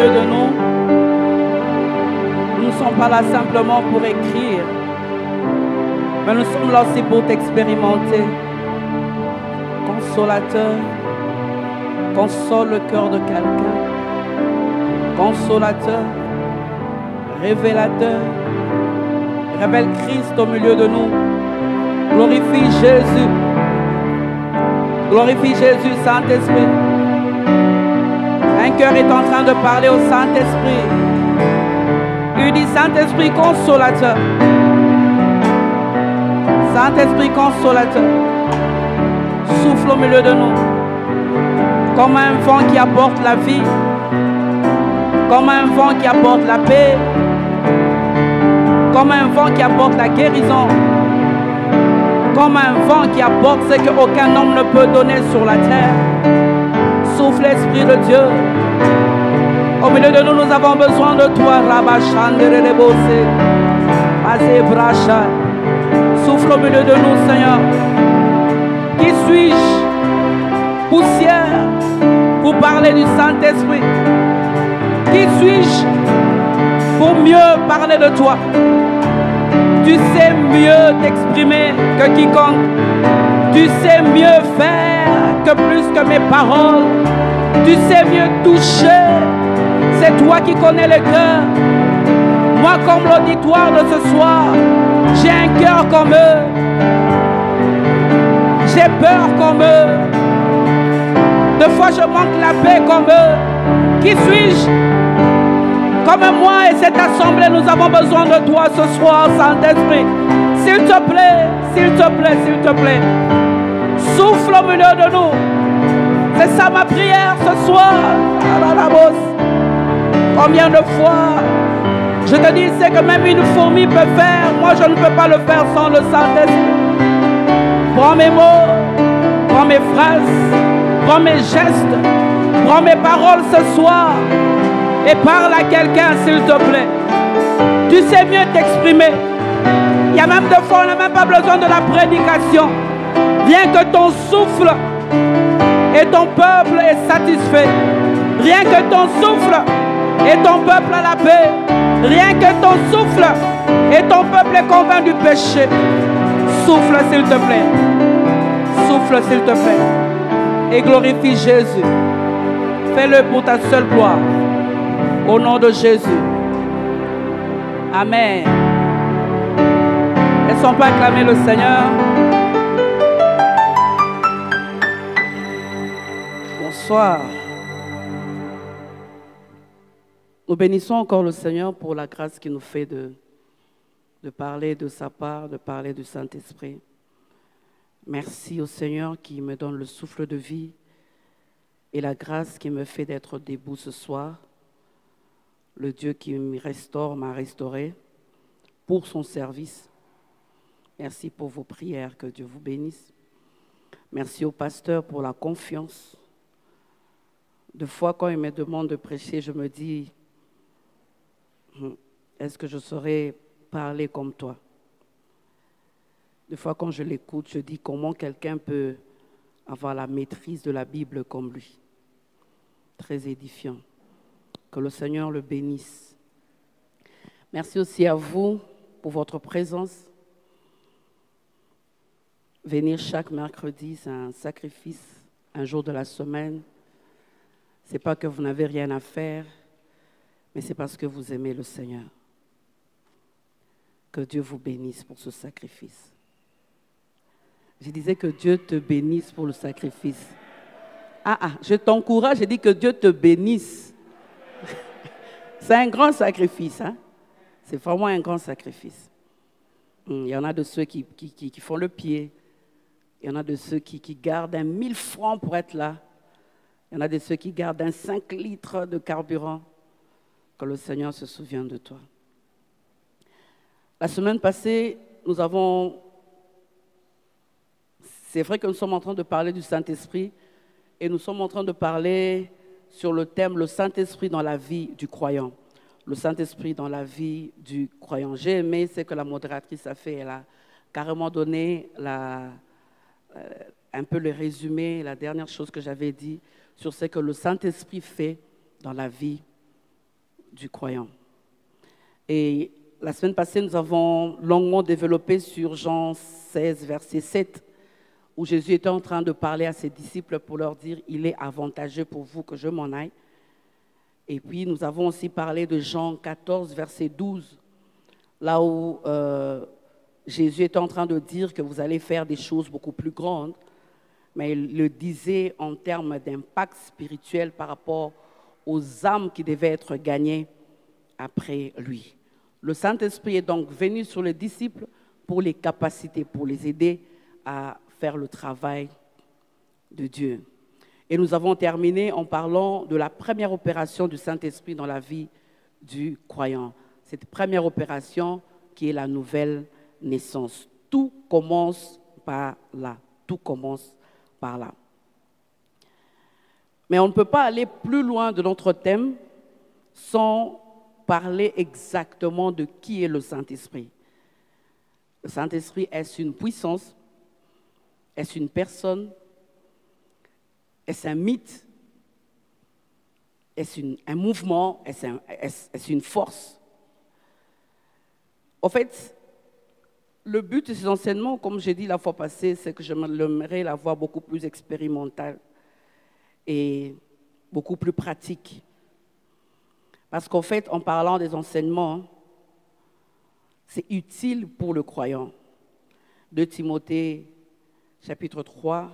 milieu de nous. Nous ne sommes pas là simplement pour écrire, mais nous sommes là aussi pour t'expérimenter. Consolateur, console le cœur de quelqu'un. Consolateur, révélateur, révèle Christ au milieu de nous. Glorifie Jésus. Glorifie Jésus, Saint-Esprit. Un cœur est en train de parler au Saint-Esprit. Il dit Saint-Esprit consolateur. Saint-Esprit consolateur. Souffle au milieu de nous. Comme un vent qui apporte la vie. Comme un vent qui apporte la paix. Comme un vent qui apporte la guérison. Comme un vent qui apporte ce qu'aucun homme ne peut donner sur la terre. Souffle l'Esprit de Dieu. Au milieu de nous, nous avons besoin de toi. Souffle au milieu de nous, Seigneur. Qui suis-je Poussière pour parler du Saint-Esprit? Qui suis-je pour mieux parler de toi? Tu sais mieux t'exprimer que quiconque. Tu sais mieux faire que plus que mes paroles. Tu sais mieux toucher. C'est toi qui connais le cœur. Moi, comme l'auditoire de ce soir, j'ai un cœur comme eux. J'ai peur comme eux. Deux fois, je manque la paix comme eux. Qui suis-je? Comme moi et cette assemblée, nous avons besoin de toi ce soir, Saint-Esprit. S'il te plaît, s'il te plaît, s'il te plaît. Souffle au milieu de nous. C'est ça ma prière ce soir. Combien de fois je te dis, c'est que même une fourmi peut faire. Moi, je ne peux pas le faire sans le Saint-Esprit. Prends mes mots, prends mes phrases, prends mes gestes, prends mes paroles ce soir et parle à quelqu'un, s'il te plaît. Tu sais mieux t'exprimer. Il y a même des fois, on n'a même pas besoin de la prédication. Rien que ton souffle et ton peuple est satisfait. Rien que ton souffle et ton peuple a la paix. Rien que ton souffle et ton peuple est convaincu du péché. Souffle s'il te plaît. Souffle s'il te plaît. Et glorifie Jésus. Fais-le pour ta seule gloire. Au nom de Jésus. Amen. Est-ce qu'on peut acclamer le Seigneur? Bonsoir. Nous bénissons encore le Seigneur pour la grâce qu'il nous fait de, de parler de sa part, de parler du Saint-Esprit. Merci au Seigneur qui me donne le souffle de vie et la grâce qui me fait d'être debout ce soir. Le Dieu qui me restaure m'a restauré pour son service. Merci pour vos prières, que Dieu vous bénisse. Merci au pasteur pour la confiance. De fois, quand il me demande de prêcher, je me dis. Est-ce que je saurais parler comme toi? Des fois, quand je l'écoute, je dis comment quelqu'un peut avoir la maîtrise de la Bible comme lui. Très édifiant. Que le Seigneur le bénisse. Merci aussi à vous pour votre présence. Venir chaque mercredi, c'est un sacrifice, un jour de la semaine. Ce n'est pas que vous n'avez rien à faire, mais c'est parce que vous aimez le Seigneur. Que Dieu vous bénisse pour ce sacrifice. Je disais que Dieu te bénisse pour le sacrifice. Ah, ah, je t'encourage, je dis que Dieu te bénisse. C'est un grand sacrifice. Hein? C'est vraiment un grand sacrifice. Hmm, il y en a de ceux qui, qui, font le pied. Il y en a de ceux qui, qui gardent un 1000 francs pour être là. Il y en a de ceux qui gardent un 5 litres de carburant que le Seigneur se souvient de toi. La semaine passée, nous avons... C'est vrai que nous sommes en train de parler du Saint-Esprit et nous sommes en train de parler sur le thème le Saint-Esprit dans la vie du croyant. Le Saint-Esprit dans la vie du croyant. J'ai aimé ce que la modératrice a fait. Elle a carrément donné euh, un peu le résumé, la dernière chose que j'avais dit sur ce que le Saint-Esprit fait dans la vie du croyant. Et la semaine passée, nous avons longuement développé sur Jean 16, verset 7, où Jésus était en train de parler à ses disciples pour leur dire, il est avantageux pour vous que je m'en aille. Et puis nous avons aussi parlé de Jean 14, verset 12, là où euh, Jésus est en train de dire que vous allez faire des choses beaucoup plus grandes, mais il le disait en termes d'impact spirituel par rapport aux âmes qui devaient être gagnées après lui. Le Saint-Esprit est donc venu sur les disciples pour les capacités, pour les aider à faire le travail de Dieu. Et nous avons terminé en parlant de la première opération du Saint-Esprit dans la vie du croyant. Cette première opération qui est la nouvelle naissance. Tout commence par là. Tout commence par là. Mais on ne peut pas aller plus loin de notre thème sans parler exactement de qui est le Saint-Esprit. Le Saint-Esprit, est-ce une puissance Est-ce une personne Est-ce un mythe Est-ce un mouvement Est-ce une force En fait, le but de ces enseignements, comme j'ai dit la fois passée, c'est que j'aimerais la voir beaucoup plus expérimentale et beaucoup plus pratique. Parce qu'en fait, en parlant des enseignements, c'est utile pour le croyant. De Timothée chapitre 3,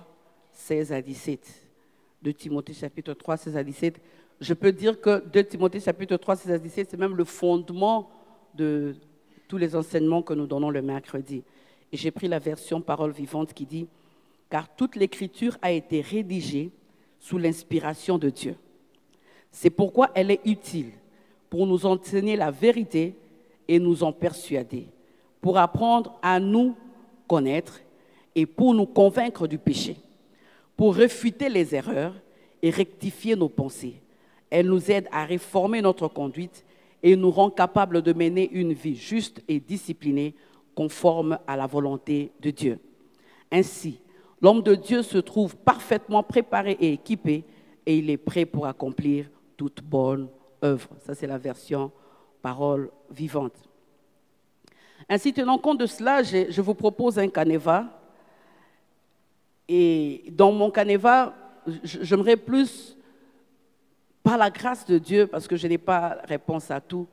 16 à 17. De Timothée chapitre 3, 16 à 17. Je peux dire que de Timothée chapitre 3, 16 à 17, c'est même le fondement de tous les enseignements que nous donnons le mercredi. Et j'ai pris la version parole vivante qui dit, car toute l'écriture a été rédigée sous l'inspiration de Dieu. C'est pourquoi elle est utile pour nous enseigner la vérité et nous en persuader, pour apprendre à nous connaître et pour nous convaincre du péché, pour réfuter les erreurs et rectifier nos pensées. Elle nous aide à réformer notre conduite et nous rend capables de mener une vie juste et disciplinée conforme à la volonté de Dieu. Ainsi, l'homme de Dieu se trouve parfaitement préparé et équipé et il est prêt pour accomplir toute bonne œuvre. Ça, c'est la version parole vivante. Ainsi, tenant compte de cela, je vous propose un canevas. Et dans mon canevas, j'aimerais plus par la grâce de Dieu, parce que je n'ai pas réponse à tout,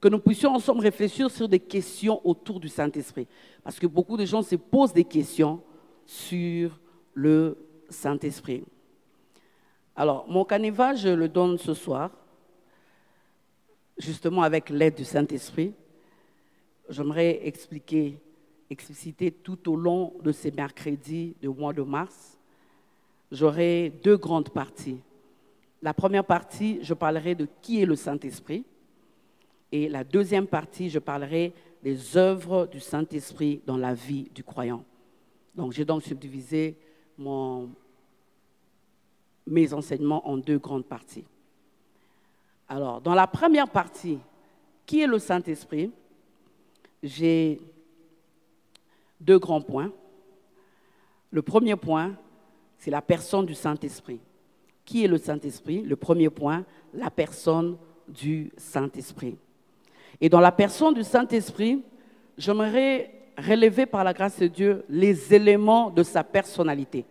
que nous puissions ensemble réfléchir sur des questions autour du Saint-Esprit. Parce que beaucoup de gens se posent des questions sur le Saint-Esprit. Alors, mon canevas, je le donne ce soir, justement avec l'aide du Saint-Esprit. J'aimerais expliquer, expliciter tout au long de ces mercredis du mois de mars. J'aurai deux grandes parties. La première partie, je parlerai de qui est le Saint-Esprit. Et la deuxième partie, je parlerai des œuvres du Saint-Esprit dans la vie du croyant. Donc, j'ai donc subdivisé mes enseignements en deux grandes parties. Alors, dans la première partie, qui est le Saint-Esprit J'ai deux grands points. Le premier point, c'est la personne du Saint-Esprit. Qui est le Saint-Esprit? Le premier point, la personne du Saint-Esprit. Et dans la personne du Saint-Esprit, j'aimerais relever par la grâce de Dieu les éléments de sa personnalité.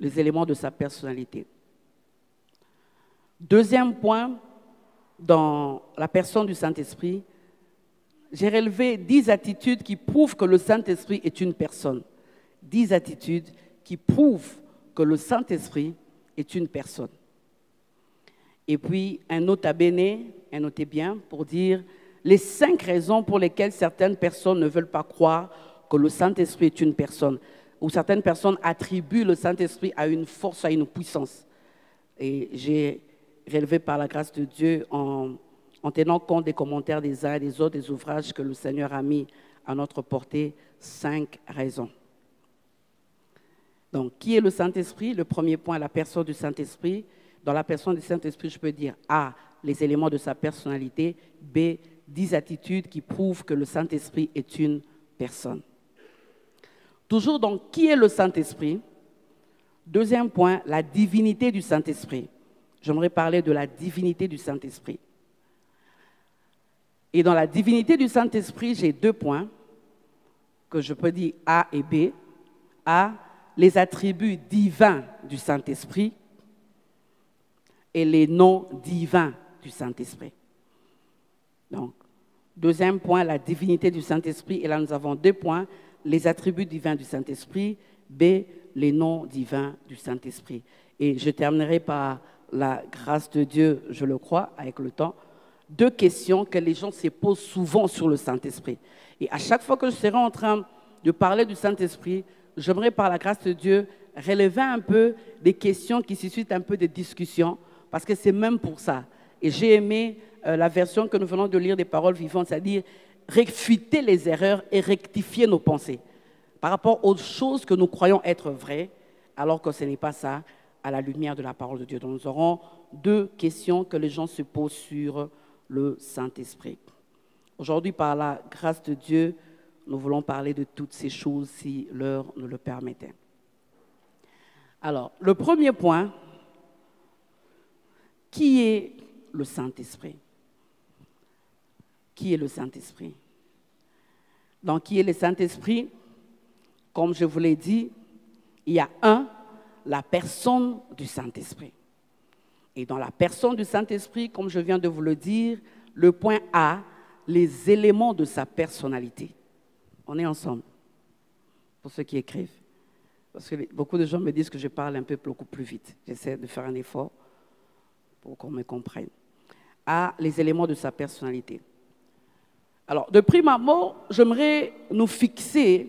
Les éléments de sa personnalité. Deuxième point, dans la personne du Saint-Esprit, j'ai relevé dix attitudes qui prouvent que le Saint-Esprit est une personne. Dix attitudes qui prouvent que le Saint-Esprit est une personne. Et puis, un nota bene, un notez bien, pour dire les cinq raisons pour lesquelles certaines personnes ne veulent pas croire que le Saint-Esprit est une personne, ou certaines personnes attribuent le Saint-Esprit à une force, à une puissance. Et j'ai relevé par la grâce de Dieu en, en tenant compte des commentaires des uns et des autres, des ouvrages que le Seigneur a mis à notre portée, cinq raisons. Donc, qui est le Saint-Esprit? Le premier point, la personne du Saint-Esprit. Dans la personne du Saint-Esprit, je peux dire A, les éléments de sa personnalité. B, dix attitudes qui prouvent que le Saint-Esprit est une personne. Toujours donc, qui est le Saint-Esprit? Deuxième point, la divinité du Saint-Esprit. J'aimerais parler de la divinité du Saint-Esprit. Et dans la divinité du Saint-Esprit, j'ai deux points que je peux dire A et B. A, les attributs divins du Saint-Esprit et les noms divins du Saint-Esprit. Donc, deuxième point, la divinité du Saint-Esprit. Et là, nous avons deux points, les attributs divins du Saint-Esprit. B, les noms divins du Saint-Esprit. Et je terminerai par la grâce de Dieu, je le crois, avec le temps, deux questions que les gens se posent souvent sur le Saint-Esprit. Et à chaque fois que je serai en train de parler du Saint-Esprit, j'aimerais par la grâce de Dieu relever un peu des questions qui suscitent un peu de discussions, parce que c'est même pour ça. Et j'ai aimé euh, la version que nous venons de lire des paroles vivantes, c'est-à-dire réfuter les erreurs et rectifier nos pensées par rapport aux choses que nous croyons être vraies, alors que ce n'est pas ça, à la lumière de la parole de Dieu. Donc nous aurons deux questions que les gens se posent sur le Saint-Esprit. Aujourd'hui, par la grâce de Dieu, nous voulons parler de toutes ces choses si l'heure nous le permettait. Alors, le premier point, qui est le Saint-Esprit? Qui est le Saint-Esprit Donc, qui est le Saint-Esprit? Comme je vous l'ai dit, il y a un, la personne du Saint-Esprit. Et dans la personne du Saint-Esprit, comme je viens de vous le dire, le point A, les éléments de sa personnalité. On est ensemble, pour ceux qui écrivent. Parce que beaucoup de gens me disent que je parle un peu beaucoup plus vite. J'essaie de faire un effort pour qu'on me comprenne. A, les éléments de sa personnalité. Alors, de prime abord, j'aimerais nous fixer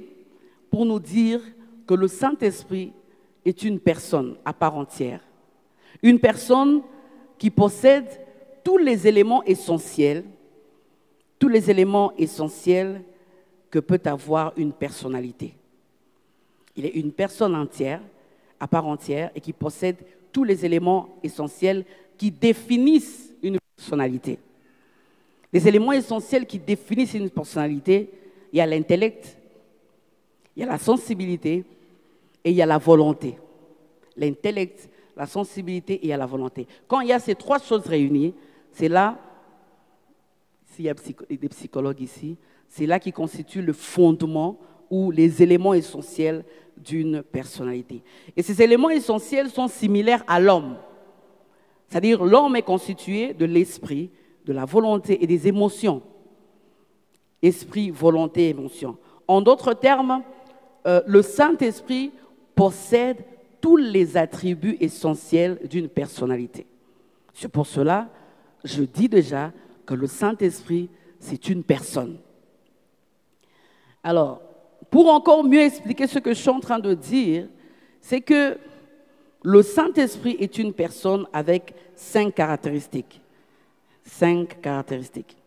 pour nous dire que le Saint-Esprit est une personne à part entière. Une personne qui possède tous les éléments essentiels, tous les éléments essentiels que peut avoir une personnalité. Il est une personne entière, à part entière, et qui possède tous les éléments essentiels qui définissent une personnalité. Les éléments essentiels qui définissent une personnalité, il y a l'intellect, il y a la sensibilité et il y a la volonté. L'intellect, la sensibilité et à la volonté. Quand il y a ces trois choses réunies, c'est là, s'il y a des psychologues ici, c'est là qui constitue le fondement ou les éléments essentiels d'une personnalité. Et ces éléments essentiels sont similaires à l'homme. C'est-à-dire l'homme est constitué de l'esprit, de la volonté et des émotions. Esprit, volonté, émotion. En d'autres termes, euh, le Saint-Esprit possède tous les attributs essentiels d'une personnalité. C'est pour cela, je dis déjà que le Saint-Esprit, c'est une personne. Alors, pour encore mieux expliquer ce que je suis en train de dire, c'est que le Saint-Esprit est une personne avec cinq caractéristiques. Cinq caractéristiques.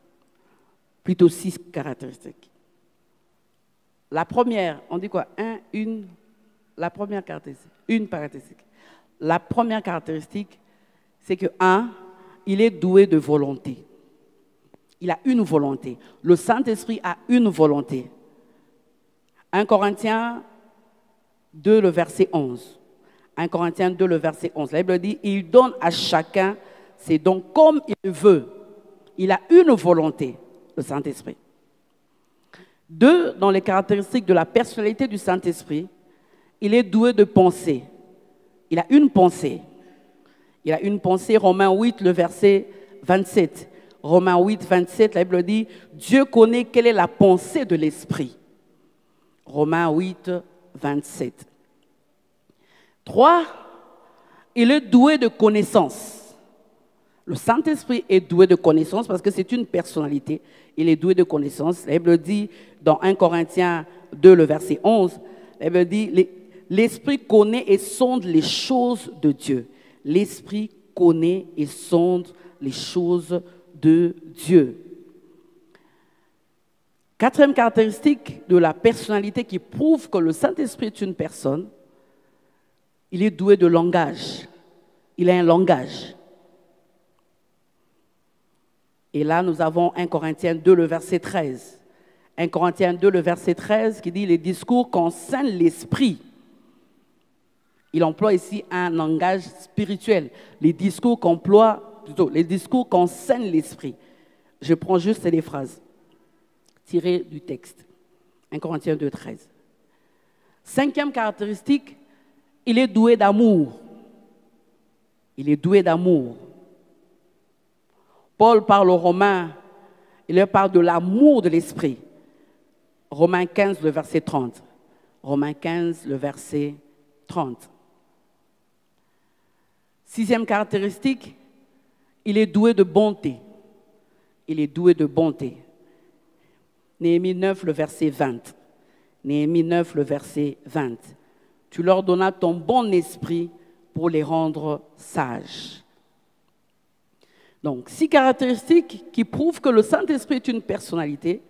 Plutôt six caractéristiques. La première, on dit quoi? Un, une, la première caractéristique, une caractéristique. La première caractéristique, c'est que, un, il est doué de volonté. Il a une volonté. Le Saint-Esprit a une volonté. 1 Corinthiens 2, le verset 11. 1 Corinthiens 2, le verset 11. La Bible dit, il donne à chacun ses dons comme il veut. Il a une volonté, le Saint-Esprit. Deux, dans les caractéristiques de la personnalité du Saint-Esprit, il est doué de pensée. Il a une pensée. Il a une pensée, Romains 8, le verset 27. Romains 8, 27, la Bible dit, Dieu connaît quelle est la pensée de l'Esprit. Romains 8, 27. Trois, il est doué de connaissance. Le Saint-Esprit est doué de connaissance parce que c'est une personnalité. Il est doué de connaissance. La Bible dit dans 1 Corinthiens 2, le verset 11, la Bible dit, L'Esprit connaît et sonde les choses de Dieu. L'Esprit connaît et sonde les choses de Dieu. Quatrième caractéristique de la personnalité qui prouve que le Saint-Esprit est une personne, il est doué de langage. Il a un langage. Et là, nous avons 1 Corinthiens 2, le verset 13. 1 Corinthiens 2, le verset 13, qui dit les discours concernent l'esprit Il emploie ici un langage spirituel. Les discours qu'emploie, plutôt, les discours qu'enseigne l'esprit. Je prends juste les phrases tirées du texte. 1 Corinthiens 2, 13. Cinquième caractéristique, il est doué d'amour. Il est doué d'amour. Paul parle aux Romains, il leur parle de l'amour de l'esprit. Romains 15, le verset 30. Romains 15, le verset 30. Sixième caractéristique, il est doué de bonté. Il est doué de bonté. Néhémie 9, le verset 20. Néhémie 9, le verset 20. Tu leur donnas ton bon esprit pour les rendre sages. Donc, six caractéristiques qui prouvent que le Saint-Esprit est une personnalité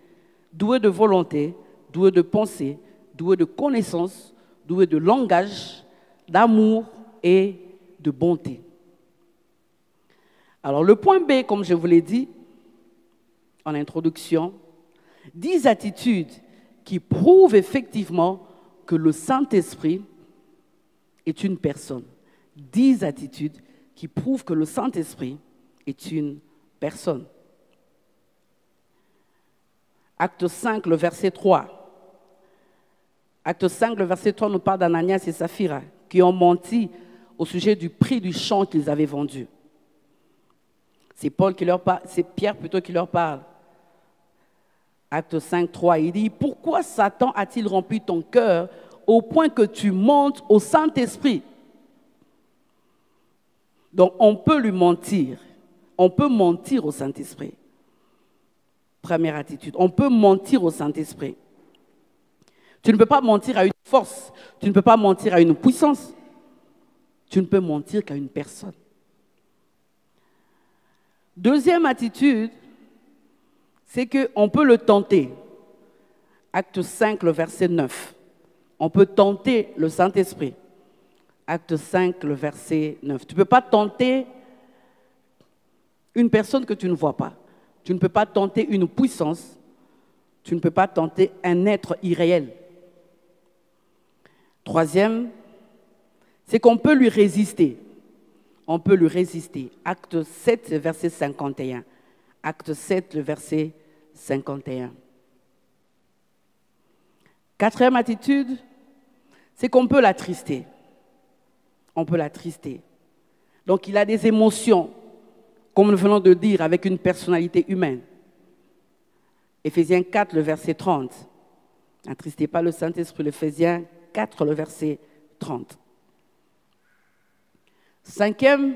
douée de volonté, douée de pensée, douée de connaissance, douée de langage, d'amour et de bonté. Alors, le point B, comme je vous l'ai dit en introduction, dix attitudes qui prouvent effectivement que le Saint-Esprit est une personne. Dix attitudes qui prouvent que le Saint-Esprit une personne. Acte 5, le verset 3. Acte 5, le verset 3 nous parle d'Ananias et Saphira qui ont menti au sujet du prix du champ qu'ils avaient vendu. C'est Paul qui leur parle, c'est Pierre plutôt qui leur parle. Acte 5, 3, il dit, pourquoi Satan a-t-il rempli ton cœur au point que tu montes au Saint-Esprit? Donc on peut lui mentir. On peut mentir au Saint-Esprit. Première attitude. On peut mentir au Saint-Esprit. Tu ne peux pas mentir à une force. Tu ne peux pas mentir à une puissance. Tu ne peux mentir qu'à une personne. Deuxième attitude, c'est qu'on peut le tenter. Acte 5, le verset 9. On peut tenter le Saint-Esprit. Acte 5, le verset 9. Tu ne peux pas tenter une personne que tu ne vois pas. Tu ne peux pas tenter une puissance. Tu ne peux pas tenter un être irréel. Troisième, c'est qu'on peut lui résister. On peut lui résister. Acte 7, verset 51. Acte 7, le verset 51. Quatrième attitude, c'est qu'on peut l'attrister. On peut l'attrister. Donc il a des émotions, comme nous venons de dire, avec une personnalité humaine. Éphésiens 4, le verset 30. N'attristez pas le Saint-Esprit, Éphésiens 4, le verset 30. Cinquième,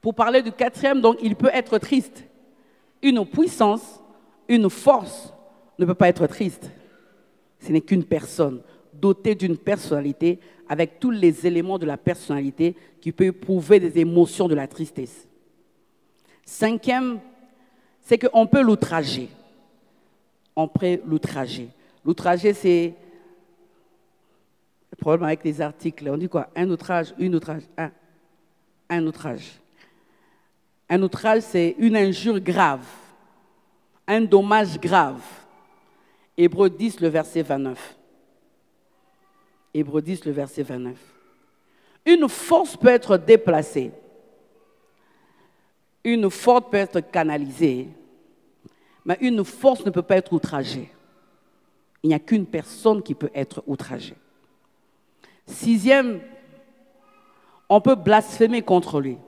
pour parler du quatrième, donc il peut être triste. Une puissance, une force ne peut pas être triste. Ce n'est qu'une personne dotée d'une personnalité avec tous les éléments de la personnalité qui peut éprouver des émotions de la tristesse. Cinquième, c'est qu'on peut l'outrager. On peut l'outrager. L'outrager, c'est le problème avec les articles. On dit quoi? Un outrage, une outrage, un. Un outrage. Un outrage, c'est une injure grave, un dommage grave. Hébreu 10, le verset 29. Hébreu 10, le verset 29. Une force peut être déplacée. Une force peut être canalisée. Mais une force ne peut pas être outragée. Il n'y a qu'une personne qui peut être outragée. Sixième, on peut blasphémer contre lui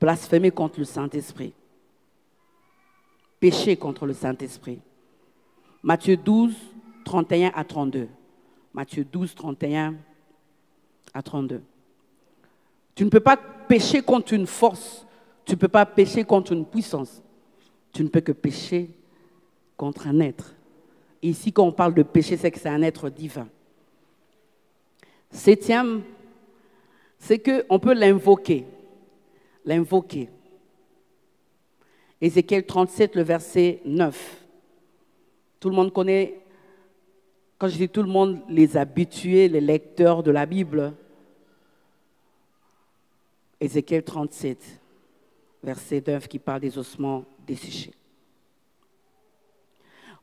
blasphémer contre le Saint-Esprit, pécher contre le Saint-Esprit. Matthieu 12, 31 à 32. Matthieu 12, 31 à 32. Tu ne peux pas pécher contre une force, tu ne peux pas pécher contre une puissance, tu ne peux que pécher contre un être. ici, quand on parle de péché, c'est que c'est un être divin. Septième, c'est qu'on peut l'invoquer l'invoquer. Ézéchiel 37, le verset 9. Tout le monde connaît, quand je dis tout le monde, les habitués, les lecteurs de la Bible. Ézéchiel 37, verset 9, qui parle des ossements desséchés.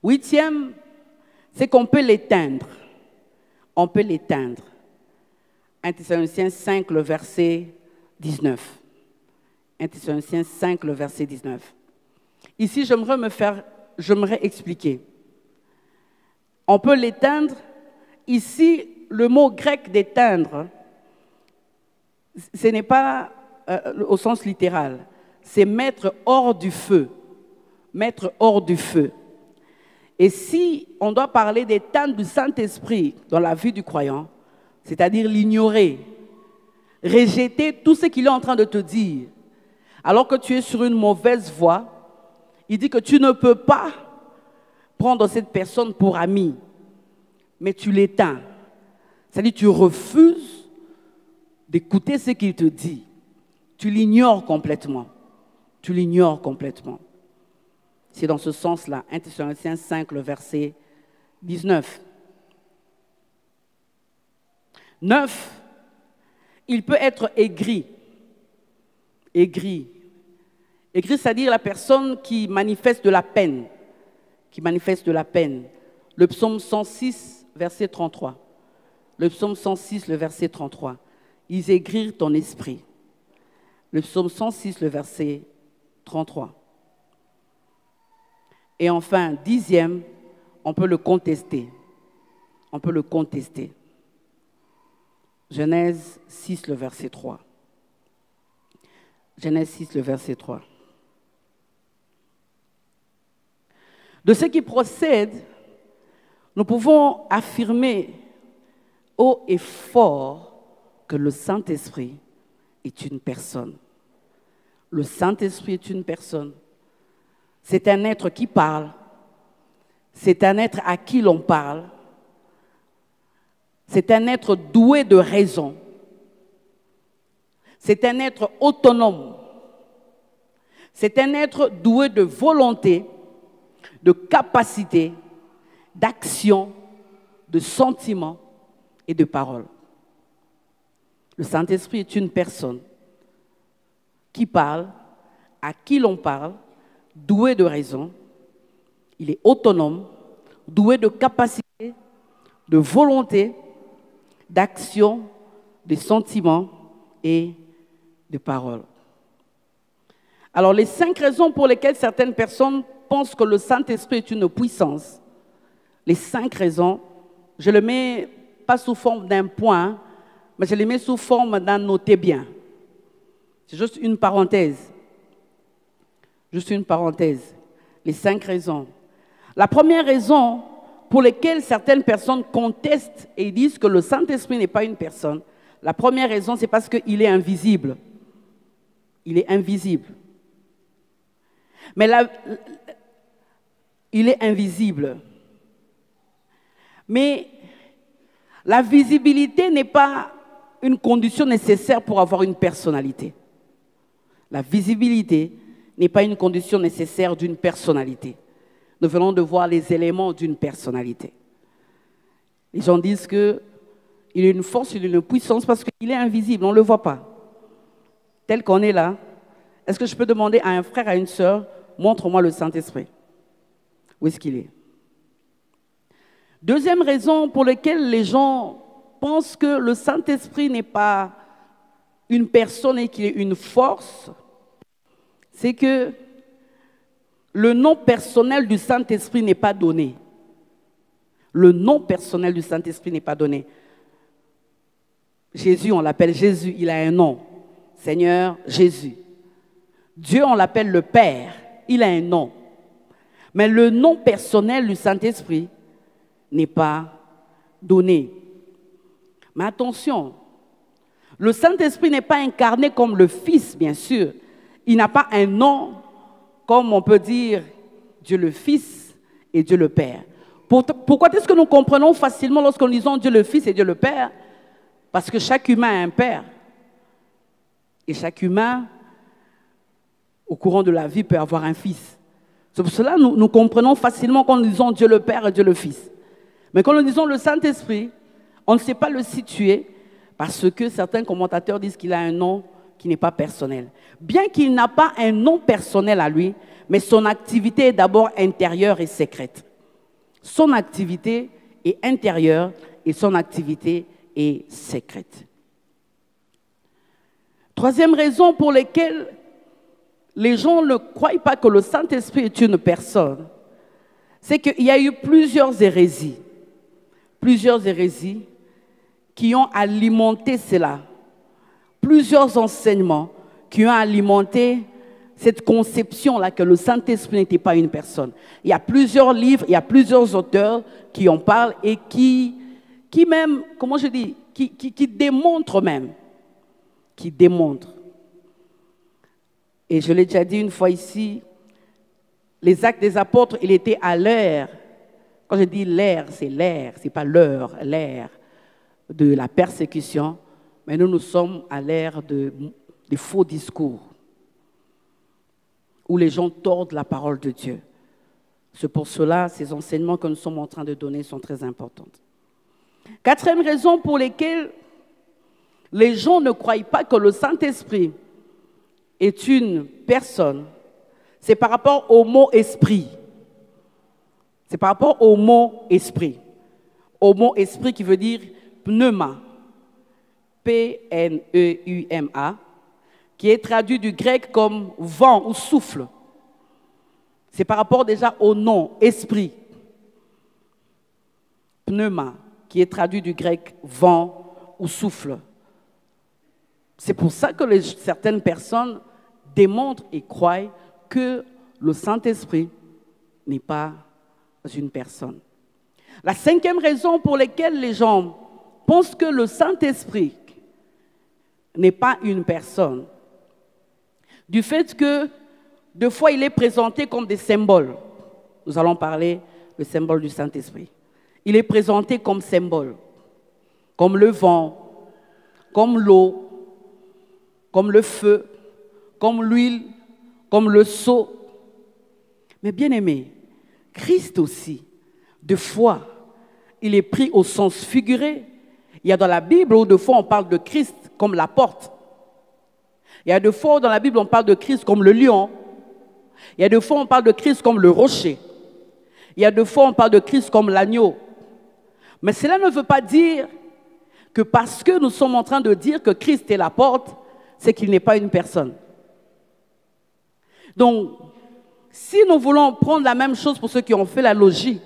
Huitième, c'est qu'on peut l'éteindre. on peut l'éteindre. 1 Thessaloniciens 5, le verset 19. 1 Thessaloniciens 5, le verset 19. Ici, j'aimerais me faire, j'aimerais expliquer. On peut l'éteindre. Ici, le mot grec d'éteindre, ce n'est pas euh, au sens littéral, c'est mettre hors du feu. Mettre hors du feu. Et si on doit parler d'éteindre du Saint-Esprit dans la vie du croyant, c'est-à-dire l'ignorer, rejeter tout ce qu'il est en train de te dire, alors que tu es sur une mauvaise voie, il dit que tu ne peux pas prendre cette personne pour amie, mais tu l'éteins. C'est-à-dire tu refuses d'écouter ce qu'il te dit. Tu l'ignores complètement. Tu l'ignores complètement. C'est dans ce sens-là, 1 Thessaloniciens 5, le verset 19. 9. Il peut être aigri. Aigri. Aigri, c'est-à-dire la personne qui manifeste de la peine. Qui manifeste de la peine. Le psaume 106, verset 33. Le psaume 106, le verset 33. Ils aigrirent ton esprit. Le psaume 106, le verset 33. Et enfin, dixième, on peut le contester. On peut le contester. Genèse 6, le verset 3. Genèse 6, le verset 3. De ce qui procède, nous pouvons affirmer haut et fort que le Saint-Esprit est une personne. Le Saint-Esprit est une personne. C'est un être qui parle. C'est un être à qui l'on parle. C'est un être doué de raison. C'est un être autonome. C'est un être doué de volonté, de capacité, d'action, de sentiment et de parole. Le Saint-Esprit est une personne qui parle, à qui l'on parle, doué de raison, il est autonome, doué de capacité, de volonté, d'action, de sentiments et de paroles. Alors les cinq raisons pour lesquelles certaines personnes pensent que le Saint-Esprit est une puissance, les cinq raisons, je le mets pas sous forme d'un point, mais je les mets sous forme d'un noté bien. C'est juste une parenthèse. Juste une parenthèse. Les cinq raisons. La première raison pour laquelle certaines personnes contestent et disent que le Saint-Esprit n'est pas une personne, la première raison, c'est parce qu'il est invisible. Il est invisible. Mais là, il est invisible. Mais la visibilité n'est pas une condition nécessaire pour avoir une personnalité. La visibilité n'est pas une condition nécessaire d'une personnalité. Nous venons de voir les éléments d'une personnalité. Les gens disent qu'il a une force, il a une puissance parce qu'il est invisible, on ne le voit pas. Tel qu'on est là, est-ce que je peux demander à un frère, à une sœur, montre-moi le Saint-Esprit? Où est-ce qu'il est, Deuxième raison pour laquelle les gens pensent que le Saint-Esprit n'est pas une personne et qu'il est une force, c'est que le nom personnel du Saint-Esprit n'est pas donné. Le nom personnel du Saint-Esprit n'est pas donné. Jésus, on l'appelle Jésus, il a un nom. Seigneur Jésus. Dieu, on l'appelle le Père, il a un nom. Mais le nom personnel du Saint-Esprit n'est pas donné. Mais attention, le Saint-Esprit n'est pas incarné comme le Fils, bien sûr il n'a pas un nom comme on peut dire Dieu le Fils et Dieu le Père. Pourquoi est-ce que nous comprenons facilement lorsque nous disons Dieu le Fils et Dieu le Père? Parce que chaque humain a un Père. Et chaque humain, au courant de la vie, peut avoir un Fils. C'est pour cela que nous, nous comprenons facilement quand nous disons Dieu le Père et Dieu le Fils. Mais quand nous disons le Saint-Esprit, on ne sait pas le situer parce que certains commentateurs disent qu'il a un nom qui n'est pas personnel. Bien qu'il n'a pas un nom personnel à lui, mais son activité est d'abord intérieure et secrète. Son activité est intérieure et son activité est secrète. Troisième raison pour laquelle les gens ne croient pas que le Saint-Esprit est une personne, c'est qu'il y a eu plusieurs hérésies, plusieurs hérésies qui ont alimenté cela, plusieurs enseignements qui ont alimenté cette conception-là que le Saint-Esprit n'était pas une personne. Il y a plusieurs livres, il y a plusieurs auteurs qui en parlent et qui, même, comment je dis, qui, démontrent même, qui démontrent. Et je l'ai déjà dit une fois ici, les actes des apôtres, il était à l'heure. Quand je dis l'air, c'est l'air, c'est pas l'heure, l'air de la persécution. Mais nous, nous sommes à l'ère de, des faux discours où les gens tordent la parole de Dieu. C'est pour cela, ces enseignements que nous sommes en train de donner sont très importants. Quatrième raison pour laquelle les gens ne croient pas que le Saint-Esprit est une personne, c'est par rapport au mot esprit. C'est par rapport au mot esprit. Au mot esprit qui veut dire pneuma. P-N-E-U-M-A qui est traduit du grec comme vent ou souffle. C'est par rapport déjà au nom, esprit. Pneuma, qui est traduit du grec vent ou souffle. C'est pour ça que certaines personnes démontrent et croient que le Saint-Esprit n'est pas une personne. La cinquième raison pour laquelle les gens pensent que le Saint-Esprit n'est pas une personne, du fait que, deux fois, il est présenté comme des symboles. Nous allons parler du symbole du Saint-Esprit. Il est présenté comme symbole, comme le vent, comme l'eau, comme le feu, comme l'huile, comme le sceau. Mais bien aimé, Christ aussi, deux fois, il est pris au sens figuré. Il y a dans la Bible où deux fois on parle de Christ comme la porte. Il y a deux fois dans la Bible, on parle de Christ comme le lion. Il y a deux fois, on parle de Christ comme le rocher. Il y a deux fois, on parle de Christ comme l'agneau. Mais cela ne veut pas dire que parce que nous sommes en train de dire que Christ est la porte, c'est qu'il n'est pas une personne. Donc, si nous voulons prendre la même chose pour ceux qui ont fait la logique,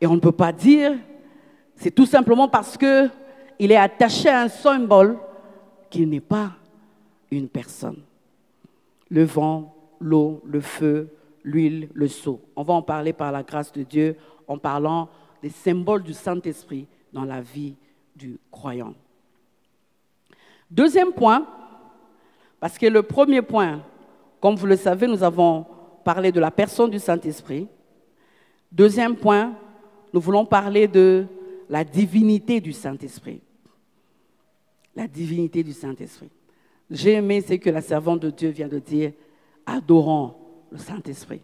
et on ne peut pas dire, c'est tout simplement parce qu'il est attaché à un symbole qu'il n'est pas une personne. Le vent, l'eau, le feu, l'huile, le sceau. On va en parler par la grâce de Dieu en parlant des symboles du Saint-Esprit dans la vie du croyant. Deuxième point, parce que le premier point, comme vous le savez, nous avons parlé de la personne du Saint-Esprit. Deuxième point, nous voulons parler de la divinité du Saint-Esprit. La divinité du Saint-Esprit. J'ai aimé ce que la servante de Dieu vient de dire, adorons le Saint-Esprit.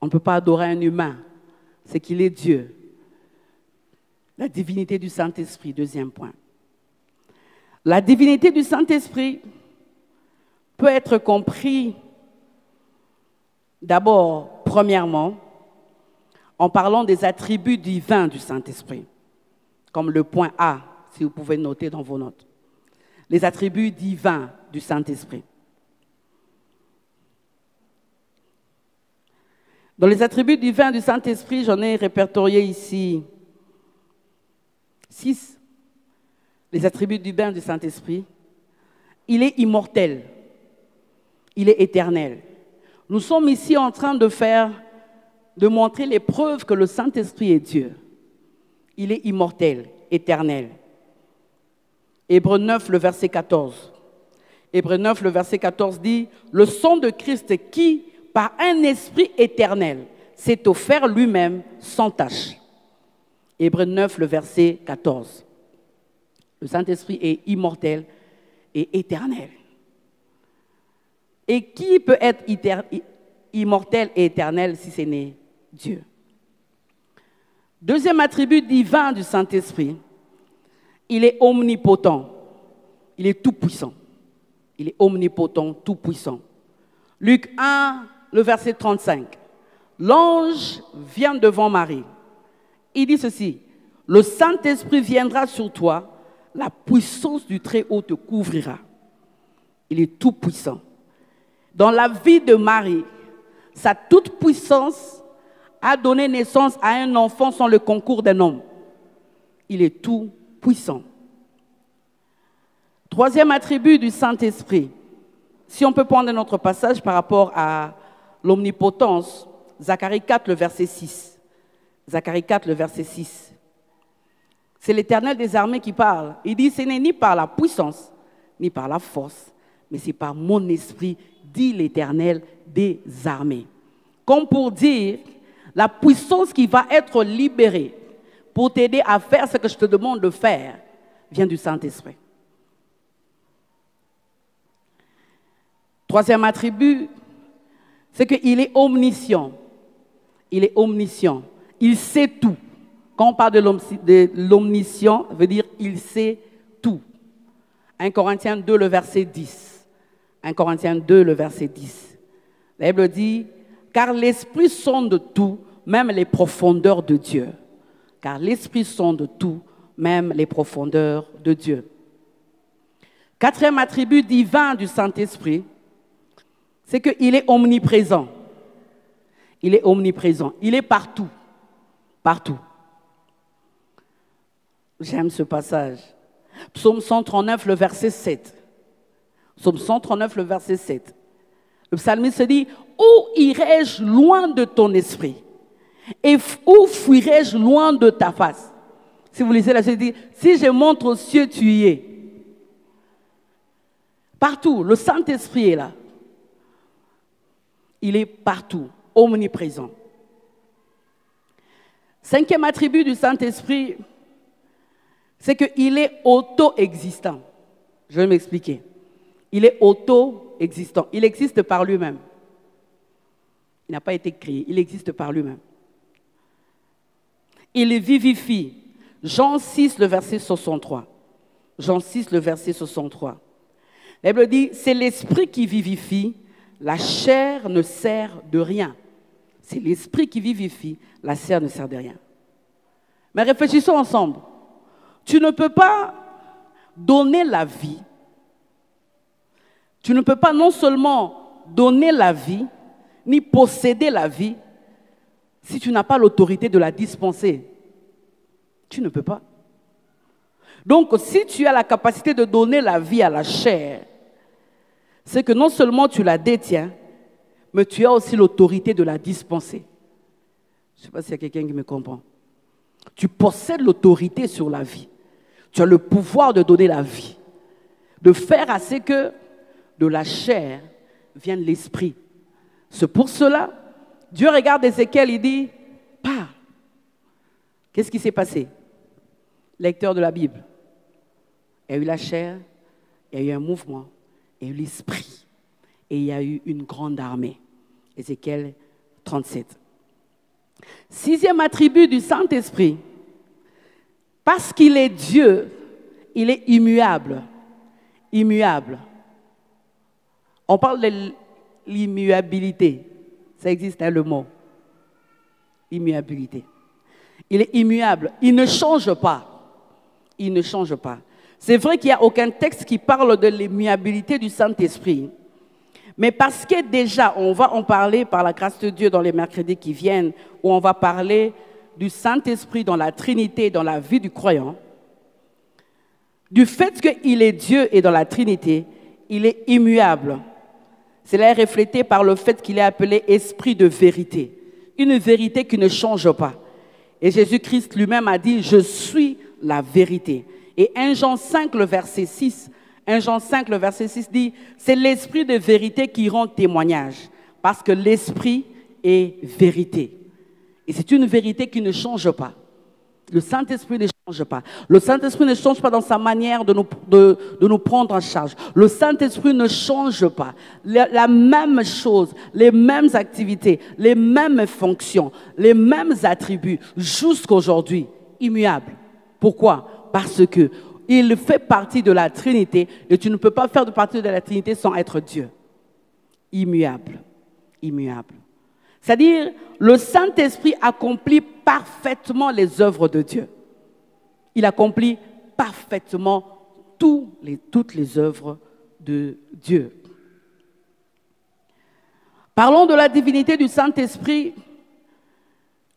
On ne peut pas adorer un humain, c'est qu'il est Dieu. La divinité du Saint-Esprit, deuxième point. La divinité du Saint-Esprit peut être compris d'abord, premièrement, en parlant des attributs divins du Saint-Esprit, comme le point A, si vous pouvez noter dans vos notes les attributs divins du Saint-Esprit. Dans les attributs divins du Saint-Esprit, j'en ai répertorié ici six. Les attributs divins du Saint-Esprit. Il est immortel. Il est éternel. Nous sommes ici en train de faire, de montrer les preuves que le Saint-Esprit est Dieu. Il est immortel, éternel. Hébreu 9, le verset 14. Hébreu 9, le verset 14 dit, le sang de Christ qui, par un esprit éternel, s'est offert lui-même sans tâche. Hébreu 9, le verset 14. Le Saint-Esprit est immortel et éternel. Et qui peut être immortel et éternel si ce n'est Dieu? Deuxième attribut divin du Saint-Esprit, il est omnipotent. Il est tout puissant. Il est omnipotent, tout puissant. Luc 1, le verset 35. L'ange vient devant Marie Il dit ceci, le Saint-Esprit viendra sur toi, la puissance du Très-Haut te couvrira. Il est tout puissant. Dans la vie de Marie, sa toute puissance a donné naissance à un enfant sans le concours d'un homme. Il est tout puissant. Troisième attribut du Saint-Esprit. Si on peut prendre notre passage par rapport à l'omnipotence, Zacharie 4, le verset 6. Zacharie 4, le verset 6. C'est l'Éternel des armées qui parle. Il dit, ce n'est ni par la puissance, ni par la force, mais c'est par mon esprit, dit l'Éternel des armées. Comme pour dire, la puissance qui va être libérée pour t'aider à faire ce que je te demande de faire vient du Saint-Esprit. Troisième attribut, c'est qu'il est omniscient. Il est omniscient. Il sait tout. Quand on parle de l'omniscient, veut dire il sait tout. 1 Corinthiens 2, le verset 10. 1 Corinthiens 2, le verset 10. La Bible dit, car l'Esprit sonde tout, même les profondeurs de Dieu. Car l'Esprit sonde tout, même les profondeurs de Dieu. Quatrième attribut divin du Saint-Esprit, c'est qu'il est omniprésent. Il est omniprésent. Il est partout. Partout. J'aime ce passage. Psaume 139, le verset 7. Psaume 139, le verset 7. Le psalmiste se dit, où irai-je loin de ton esprit Et où fuirai-je loin de ta face? Si vous lisez là, je dis, si je montre aux cieux, tu es. Partout, le Saint-Esprit est là. Il est partout, omniprésent. Cinquième attribut du Saint-Esprit, c'est qu'il est auto-existant. Je vais m'expliquer. Il est auto-existant. Il existe par lui-même. Il n'a pas été créé. Il existe par lui-même. Il vivifie. Jean 6, le verset 63. Jean 6, le verset 63. La dit, c'est l'esprit qui vivifie, la chair ne sert de rien. C'est l'esprit qui vivifie, la chair ne sert de rien. Mais réfléchissons ensemble. Tu ne peux pas donner la vie. Tu ne peux pas non seulement donner la vie, ni posséder la vie, si tu n'as pas l'autorité de la dispenser. Tu ne peux pas. Donc, si tu as la capacité de donner la vie à la chair, c'est que non seulement tu la détiens, mais tu as aussi l'autorité de la dispenser. Je ne sais pas s'il y a quelqu'un qui me comprend. Tu possèdes l'autorité sur la vie. Tu as le pouvoir de donner la vie. De faire assez que de la chair vienne l'esprit. C'est pour cela, Dieu regarde Ézéchiel, il dit, pas. Qu'est-ce qui s'est passé? Lecteur de la Bible. Il y a eu la chair, il y a eu un mouvement, il y a eu l'esprit. Et il y a eu une grande armée. Ézéchiel 37. Sixième attribut du Saint-Esprit, parce qu'il est Dieu, il est immuable. Immuable. On parle de l'immuabilité. Ça existe, hein, le mot. Immuabilité. Il est immuable. Il ne change pas. Il ne change pas. C'est vrai qu'il n'y a aucun texte qui parle de l'immuabilité du Saint-Esprit. Mais parce que déjà, on va en parler par la grâce de Dieu dans les mercredis qui viennent, où on va parler du Saint-Esprit dans la Trinité, dans la vie du croyant, du fait qu'il est Dieu et dans la Trinité, il est immuable. Cela est reflété par le fait qu'il est appelé Esprit de vérité, une vérité qui ne change pas. Et Jésus-Christ lui-même a dit, je suis la vérité. Et 1 Jean 5, le verset 6, 1 Jean 5, le verset 6 dit, c'est l'Esprit de vérité qui rend témoignage, parce que l'Esprit est vérité. Et c'est une vérité qui ne change pas. Le Saint-Esprit ne change pas. Le Saint-Esprit ne change pas dans sa manière de nous, de, nous prendre en charge. Le Saint-Esprit ne change pas. La, même chose, les mêmes activités, les mêmes fonctions, les mêmes attributs, jusqu'à aujourd'hui, immuables. Pourquoi? Parce que il fait partie de la Trinité et tu ne peux pas faire de partie de la Trinité sans être Dieu. Immuable. Immuable. C'est-à-dire, le Saint-Esprit accomplit parfaitement les œuvres de Dieu. Il accomplit parfaitement toutes les œuvres de Dieu. Parlons de la divinité du Saint-Esprit.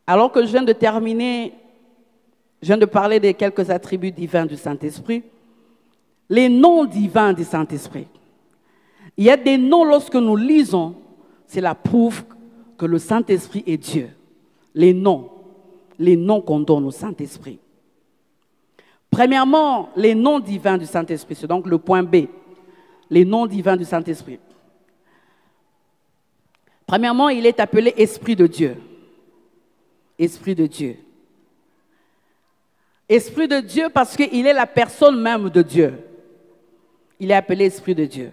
Alors que je viens de terminer, je viens de parler des quelques attributs divins du Saint-Esprit, les noms divins du Saint-Esprit. Il y a des noms, lorsque nous lisons, c'est la preuve que le Saint-Esprit est Dieu. Les noms, les noms qu'on donne au Saint-Esprit. Premièrement, les noms divins du Saint-Esprit, c'est donc le point B, les noms divins du Saint-Esprit. Premièrement, il est appelé Esprit de Dieu. Esprit de Dieu. Esprit de Dieu parce qu'il est la personne même de Dieu. Il est appelé Esprit de Dieu.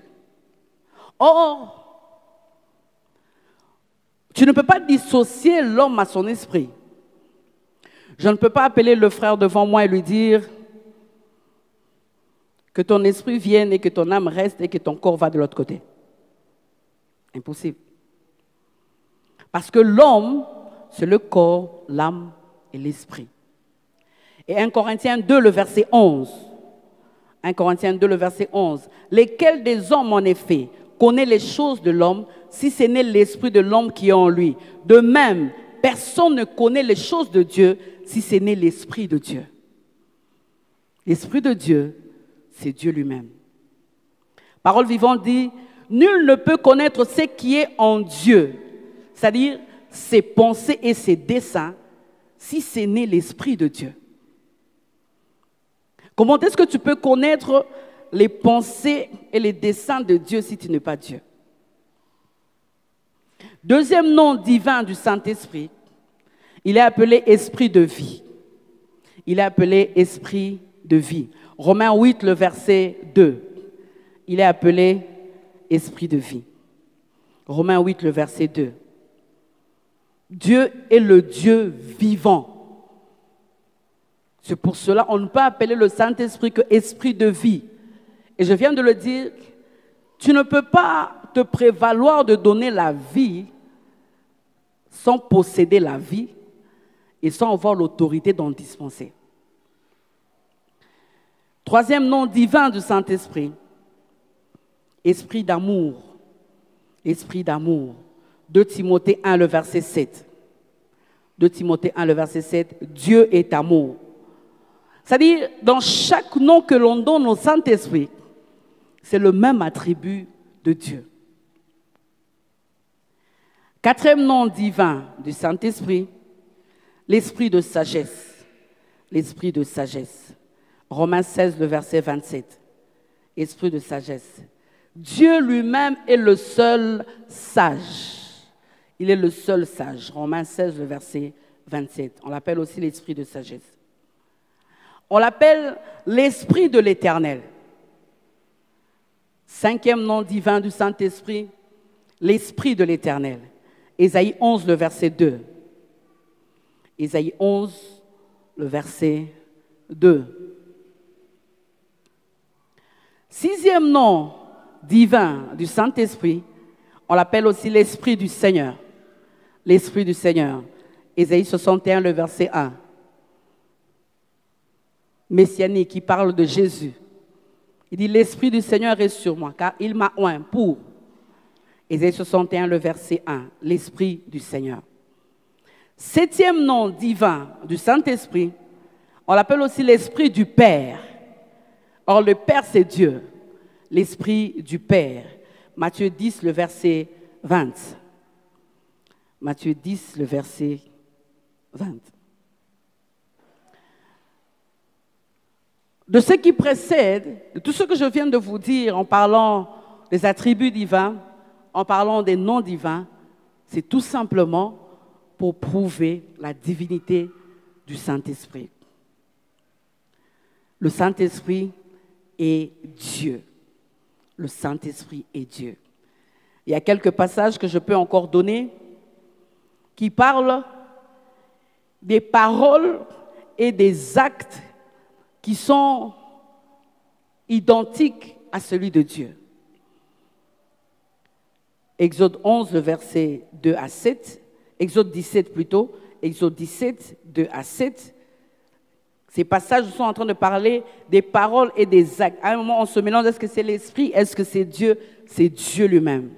Or, tu ne peux pas dissocier l'homme à son esprit. Je ne peux pas appeler le frère devant moi et lui dire que ton esprit vienne et que ton âme reste et que ton corps va de l'autre côté. Impossible. Parce que l'homme, c'est le corps, l'âme et l'esprit. Et 1 Corinthiens 2, le verset 11. 1 Corinthiens 2, le verset 11. Lesquels des hommes, en effet, connaît les choses de l'homme, si ce n'est l'esprit de l'homme qui est en lui. De même, personne ne connaît les choses de Dieu, si ce n'est l'esprit de Dieu. L'esprit de Dieu, c'est Dieu lui-même. Parole vivante dit, nul ne peut connaître ce qui est en Dieu c'est-à-dire ses pensées et ses desseins, si ce n'est l'Esprit de Dieu. Comment est-ce que tu peux connaître les pensées et les desseins de Dieu si tu n'es pas Dieu Deuxième nom divin du Saint-Esprit, il est appelé Esprit de vie. Il est appelé Esprit de vie. Romains 8, le verset 2. Il est appelé Esprit de vie. Romains 8, le verset 2. Dieu est le Dieu vivant. C'est pour cela qu'on ne peut appeler le Saint-Esprit que esprit de vie. Et je viens de le dire, tu ne peux pas te prévaloir de donner la vie sans posséder la vie et sans avoir l'autorité d'en dispenser. Troisième nom divin du Saint-Esprit, esprit d'amour. Esprit d'amour. 2 Timothée 1, le verset 7. 2 Timothée 1, le verset 7. Dieu est amour. C'est-à-dire, dans chaque nom que l'on donne au Saint-Esprit, c'est le même attribut de Dieu. Quatrième nom divin du Saint-Esprit, l'esprit de sagesse. L'esprit de sagesse. Romains 16, le verset 27. Esprit de sagesse. Dieu lui-même est le seul sage. Il est le seul sage. Romains 16, le verset 27. On l'appelle aussi l'esprit de sagesse. On l'appelle l'esprit de l'éternel. Cinquième nom divin du Saint-Esprit, l'esprit de l'éternel. Ésaïe 11, le verset 2. Ésaïe 11, le verset 2. Sixième nom divin du Saint-Esprit, on l'appelle aussi l'Esprit du Seigneur l'Esprit du Seigneur. Ésaïe 61, le verset 1. Messianique qui parle de Jésus. Il dit, l'Esprit du Seigneur est sur moi, car il m'a oint pour. Ésaïe 61, le verset 1. L'Esprit du Seigneur. Septième nom divin du Saint-Esprit, on l'appelle aussi l'Esprit du Père. Or, le Père, c'est Dieu. L'Esprit du Père. Matthieu 10, le verset 20. Matthieu 10, le verset 20. De ce qui précède, de tout ce que je viens de vous dire en parlant des attributs divins, en parlant des noms divins, c'est tout simplement pour prouver la divinité du Saint-Esprit. Le Saint-Esprit est Dieu. Le Saint-Esprit est Dieu. Il y a quelques passages que je peux encore donner qui parle des paroles et des actes qui sont identiques à celui de Dieu. Exode 11, le verset 2 à 7, Exode 17 plutôt, Exode 17, 2 à 7. Ces passages sont en train de parler des paroles et des actes. À un moment, on se mélange, est-ce que c'est l'Esprit, est-ce que c'est Dieu? C'est Dieu lui-même.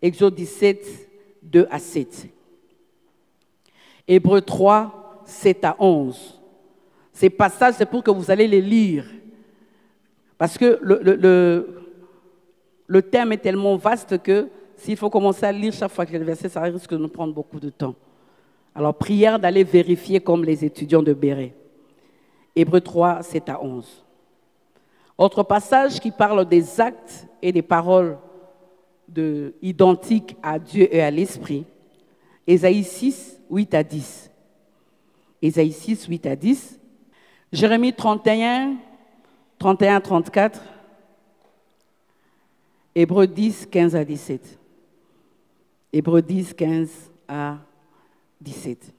Exode 17, 2 à 7. Hébreu 3, 7 à 11. Ces passages, c'est pour que vous allez les lire. Parce que le, thème est tellement vaste que s'il faut commencer à lire chaque fois que le verset, ça risque de nous prendre beaucoup de temps. Alors, prière d'aller vérifier comme les étudiants de Béret. Hébreu 3, 7 à 11. Autre passage qui parle des actes et des paroles de, identiques à Dieu et à l'Esprit. Ésaïe 6, 8 à 10. Ésaïe 6, 8 à 10. Jérémie 31, 31 34. Hébreu 10, 15 à 17. Hébreu 10, 15 à 17.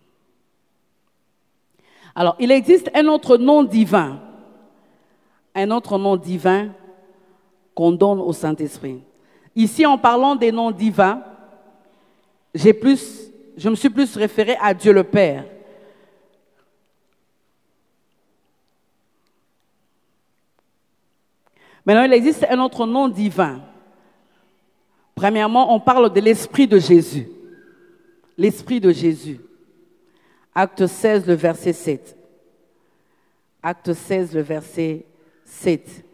Alors, il existe un autre nom divin, un autre nom divin qu'on donne au Saint-Esprit. Ici, en parlant des noms divins, je me suis plus référé à Dieu le Père. Maintenant, il existe un autre nom divin. Premièrement, on parle de l'Esprit de Jésus. L'Esprit de Jésus. Acte 16, le verset 7. Acte 16, le verset 7.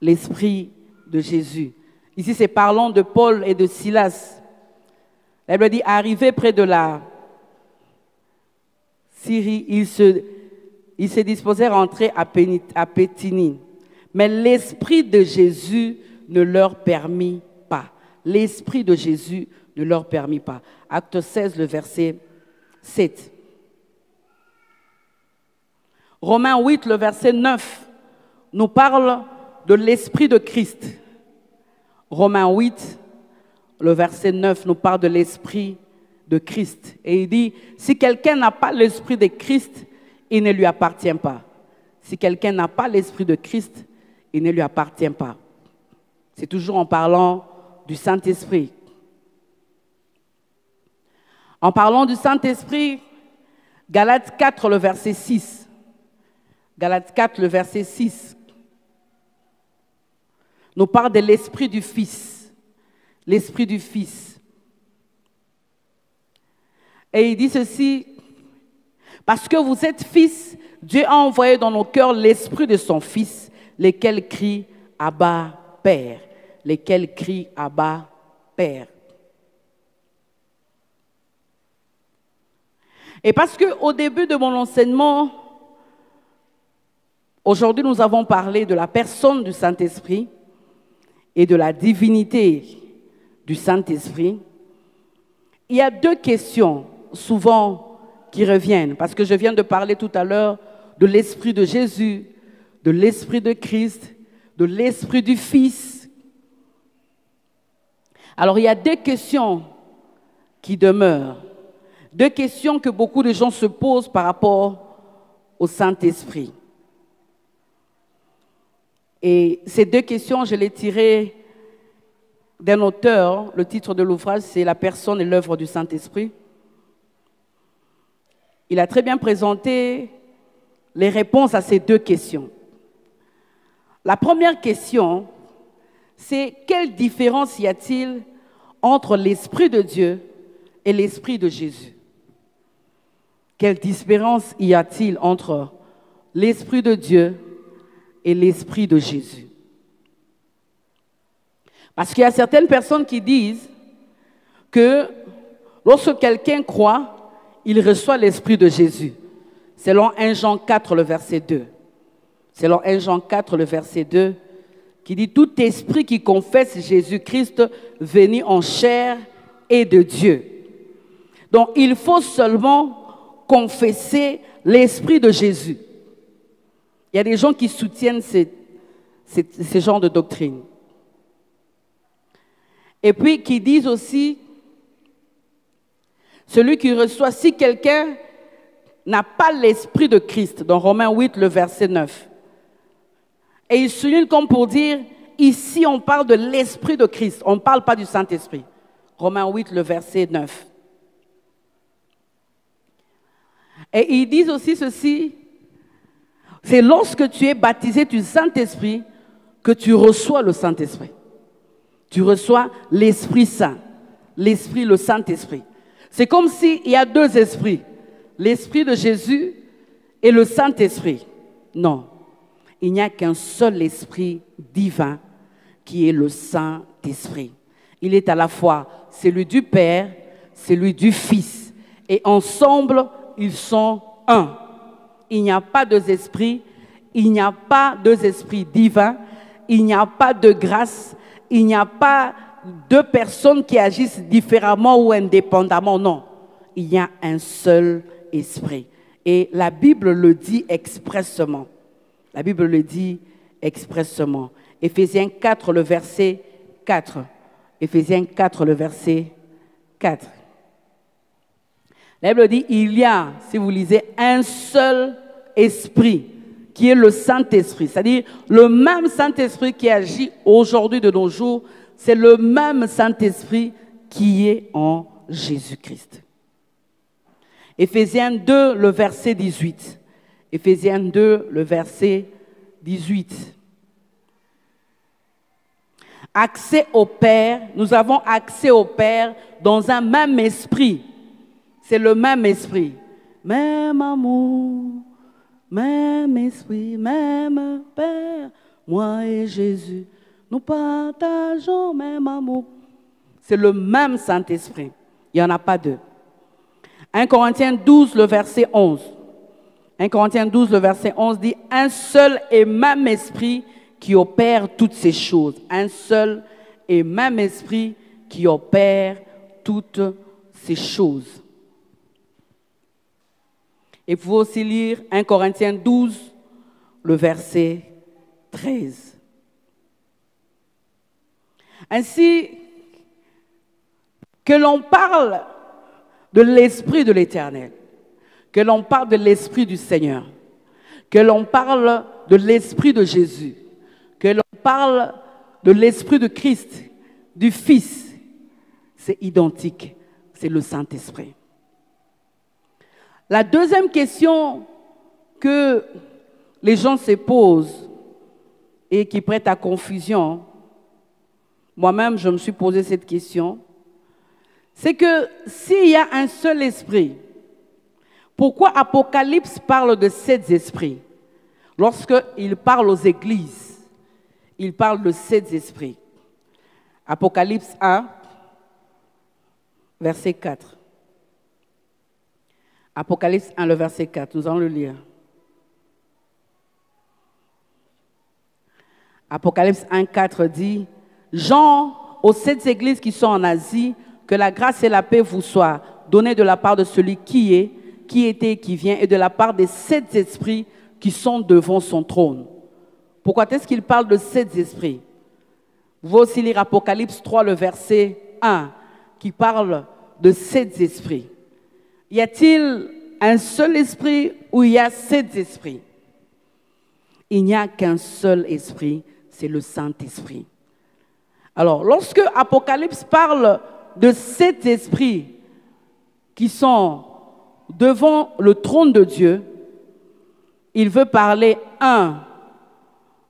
L'Esprit de Jésus. Ici, c'est parlant de Paul et de Silas. Elle dit, arrivé près de la Syrie, ils se, ils se disposèrent à entrer à, Pétini. Mais l'Esprit de Jésus ne leur permit pas. L'Esprit de Jésus ne leur permit pas. Acte 16, le verset 7. Romains 8, le verset 9, nous parle de l'Esprit de Christ. Romains 8, le verset 9 nous parle de l'Esprit de Christ. Et il dit, si quelqu'un n'a pas l'Esprit de Christ, il ne lui appartient pas. Si quelqu'un n'a pas l'Esprit de Christ, il ne lui appartient pas. C'est toujours en parlant du Saint-Esprit. En parlant du Saint-Esprit, Galates 4, le verset 6. Galates 4, le verset 6 nous parle de l'esprit du Fils. L'esprit du Fils. Et il dit ceci, parce que vous êtes fils, Dieu a envoyé dans nos cœurs l'esprit de son Fils, lesquels crient Abba, Père. Lesquels crient Abba, Père. Et parce qu'au début de mon enseignement, aujourd'hui nous avons parlé de la personne du Saint-Esprit, et de la divinité du Saint-Esprit, il y a deux questions souvent qui reviennent, parce que je viens de parler tout à l'heure de l'Esprit de Jésus, de l'Esprit de Christ, de l'Esprit du Fils. Alors il y a deux questions qui demeurent, deux questions que beaucoup de gens se posent par rapport au Saint-Esprit. Et ces deux questions, je les tirées d'un auteur. Le titre de l'ouvrage, c'est La personne et l'œuvre du Saint-Esprit. Il a très bien présenté les réponses à ces deux questions. La première question, c'est quelle différence y a-t-il entre l'Esprit de Dieu et l'Esprit de Jésus? Quelle différence y a-t-il entre l'Esprit de Dieu et l'Esprit de Jésus? Parce qu'il y a certaines personnes qui disent que lorsque quelqu'un croit, il reçoit l'Esprit de Jésus. Selon 1 Jean 4, le verset 2. Selon 1 Jean 4, le verset 2, qui dit Tout esprit qui confesse Jésus-Christ venu en chair est de Dieu. Donc il faut seulement confesser l'Esprit de Jésus. Il y a des gens qui soutiennent ce, genre de doctrine. Et puis qui disent aussi, celui qui reçoit, si quelqu'un n'a pas l'esprit de Christ, dans Romains 8, le verset 9, et il souligne comme pour dire, ici on parle de l'esprit de Christ, on ne parle pas du Saint-Esprit. Romains 8, le verset 9. Et ils disent aussi ceci, c'est lorsque tu es baptisé du Saint-Esprit que tu reçois le Saint-Esprit. Tu reçois l'Esprit Saint, l'Esprit, le Saint-Esprit. C'est comme s'il y a deux esprits, l'Esprit de Jésus et le Saint-Esprit. Non, il n'y a qu'un seul Esprit divin qui est le Saint-Esprit. Il est à la fois celui du Père, celui du Fils. Et ensemble, ils sont un. Il n'y a pas deux esprits, il n'y a pas deux esprits divins, il n'y a pas de grâce, il n'y a pas deux personnes qui agissent différemment ou indépendamment. Non, il y a un seul esprit. Et la Bible le dit expressement. La Bible le dit expressement. Éphésiens 4, le verset 4. Éphésiens 4, le verset 4. La Bible dit, il y a, si vous lisez, un seul esprit, qui est le Saint-Esprit. C'est-à-dire le même Saint-Esprit qui agit aujourd'hui de nos jours, c'est le même Saint-Esprit qui est en Jésus-Christ. Éphésiens 2, le verset 18. Éphésiens 2, le verset 18. Accès au Père, nous avons accès au Père dans un même esprit. C'est le même esprit. Même amour, même esprit, même Père, moi et Jésus, nous partageons même amour. C'est le même Saint-Esprit. Il n'y en a pas deux. 1 Corinthiens 12, le verset 11. 1 Corinthiens 12, le verset 11 dit, un seul et même esprit qui opère toutes ces choses. Un seul et même esprit qui opère toutes ces choses. Vous pouvez aussi lire 1 Corinthiens 12, le verset 13. Ainsi que l'on parle de l'Esprit de l'Éternel, que l'on parle de l'Esprit du Seigneur, que l'on parle de l'Esprit de Jésus, que l'on parle de l'Esprit de Christ, du Fils, c'est identique, c'est le Saint-Esprit. La deuxième question que les gens se posent et qui prête à confusion, moi-même je me suis posé cette question, c'est que s'il y a un seul esprit, pourquoi Apocalypse parle de sept esprits? Lorsqu'il parle aux églises, il parle de sept esprits. Apocalypse 1, verset 4. Apocalypse 1, le verset 4, nous allons le lire. Apocalypse 1, 4 dit, Jean, aux sept églises qui sont en Asie, que la grâce et la paix vous soient données de la part de celui qui est, qui était qui vient, et de la part des sept esprits qui sont devant son trône. Pourquoi est-ce qu'il parle de sept esprits? Vous pouvez aussi lire Apocalypse 3, le verset 1, qui parle de sept esprits. Y a-t-il un seul esprit ou il y a sept esprits? Il n'y a qu'un seul esprit, c'est le Saint-Esprit. Alors, lorsque Apocalypse parle de sept esprits qui sont devant le trône de Dieu, il veut parler, un,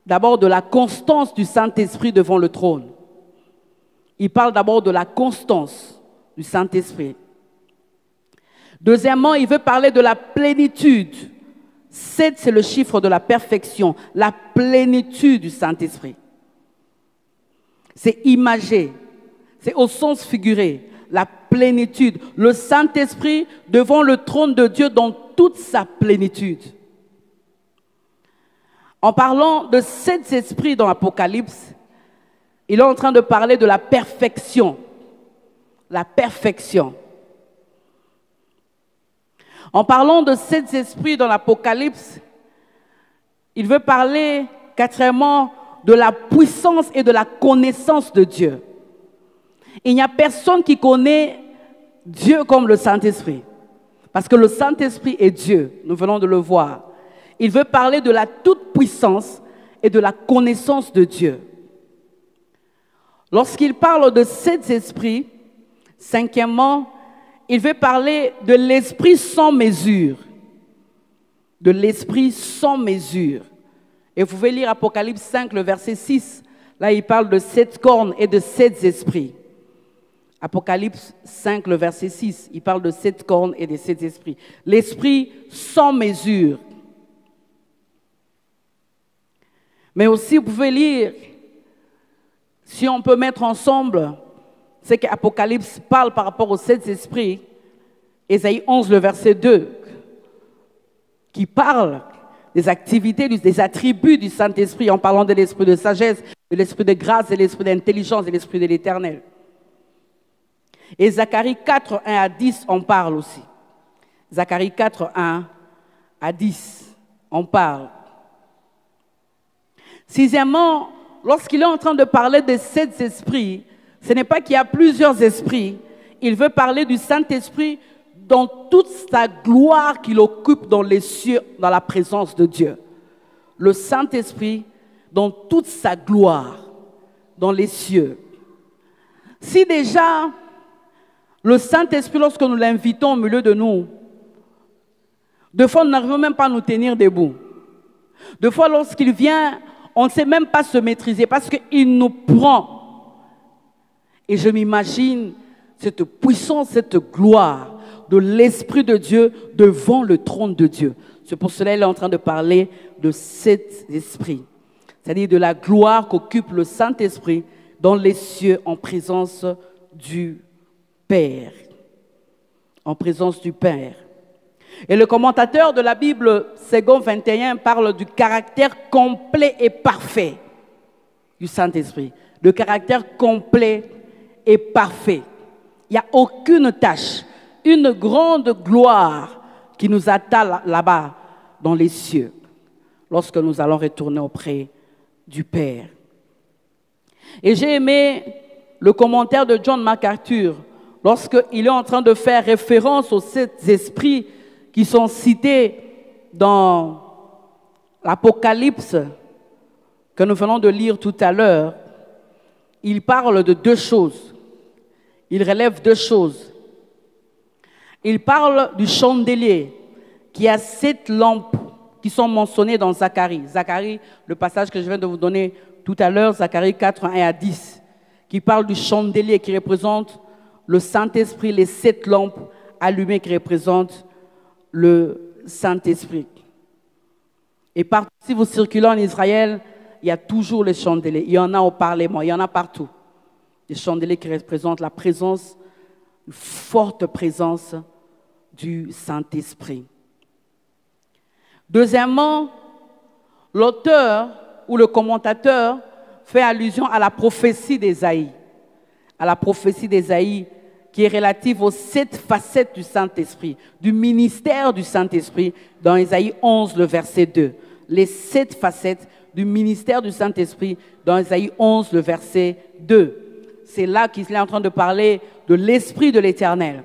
d'abord de la constance du Saint-Esprit devant le trône. Il parle d'abord de la constance du Saint-Esprit. Deuxièmement, il veut parler de la plénitude. Sept, c'est le chiffre de la perfection, la plénitude du Saint-Esprit. C'est imagé, c'est au sens figuré, la plénitude, le Saint-Esprit devant le trône de Dieu dans toute sa plénitude. En parlant de sept esprits dans l'Apocalypse, il est en train de parler de la perfection. La perfection. En parlant de sept esprits dans l'Apocalypse, il veut parler quatrièmement de la puissance et de la connaissance de Dieu. Il n'y a personne qui connaît Dieu comme le Saint-Esprit. Parce que le Saint-Esprit est Dieu, nous venons de le voir. Il veut parler de la toute-puissance et de la connaissance de Dieu. Lorsqu'il parle de sept esprits, cinquièmement, il veut parler de l'esprit sans mesure. de l'Esprit sans mesure. Et vous pouvez lire Apocalypse 5, le verset 6. Là, il parle de sept cornes et de sept esprits. Apocalypse 5, le verset 6, il parle de sept cornes et de sept esprits. L'esprit sans mesure. Mais aussi, vous pouvez lire, si on peut mettre ensemble, c'est qu'Apocalypse parle par rapport aux sept esprits. Ésaïe 11, le verset 2, qui parle des activités, des attributs du Saint-Esprit en parlant de l'esprit de sagesse, de l'esprit de grâce, de l'esprit d'intelligence, de l'esprit de l'éternel. Et Zacharie 4, 1 à 10, on parle aussi. Zacharie 4, 1 à 10, on parle. Sixièmement, lorsqu'il est en train de parler de sept esprits, ce n'est pas qu'il y a plusieurs esprits. Il veut parler du Saint-Esprit dans toute sa gloire qu'il occupe dans les cieux, dans la présence de Dieu. Le Saint-Esprit dans toute sa gloire dans les cieux. Si déjà le Saint-Esprit, lorsque nous l'invitons au milieu de nous, deux fois, nous n'arrivons même pas à nous tenir debout. Deux fois, lorsqu'il vient, on ne sait même pas se maîtriser parce qu'il nous prend. Et je m'imagine cette puissance, cette gloire de l'Esprit de Dieu devant le trône de Dieu. C'est pour cela qu'il est en train de parler de cet esprit, c'est-à-dire de la gloire qu'occupe le Saint-Esprit dans les cieux en présence du Père. En présence du Père. Et le commentateur de la Bible, Second 21, parle du caractère complet et parfait du Saint-Esprit. Le caractère complet et parfait. Il n'y a aucune tâche, une grande gloire qui nous attend là-bas dans les cieux lorsque nous allons retourner auprès du Père. Et j'ai aimé le commentaire de John MacArthur lorsqu'il est en train de faire référence aux sept esprits qui sont cités dans l'Apocalypse que nous venons de lire tout à l'heure, il parle de deux choses. Il relève deux choses. Il parle du chandelier qui a sept lampes qui sont mentionnées dans Zacharie. Zacharie, le passage que je viens de vous donner tout à l'heure, Zacharie 4, 1 à 10, qui parle du chandelier qui représente le Saint-Esprit, les sept lampes allumées qui représentent le Saint-Esprit. Et partout, si vous circulez en Israël, il y a toujours les chandeliers. Il y en a au Parlement, il y en a partout. Les chandeliers qui représentent la présence, une forte présence du Saint-Esprit. Deuxièmement, l'auteur ou le commentateur fait allusion à la prophétie d'Ésaïe. À la prophétie d'Ésaïe qui est relative aux sept facettes du Saint-Esprit, du ministère du Saint-Esprit, dans Ésaïe 11, le verset 2. Les sept facettes du ministère du Saint-Esprit, dans Ésaïe 11, le verset 2. C'est là qu'il est en train de parler de l'Esprit de l'Éternel,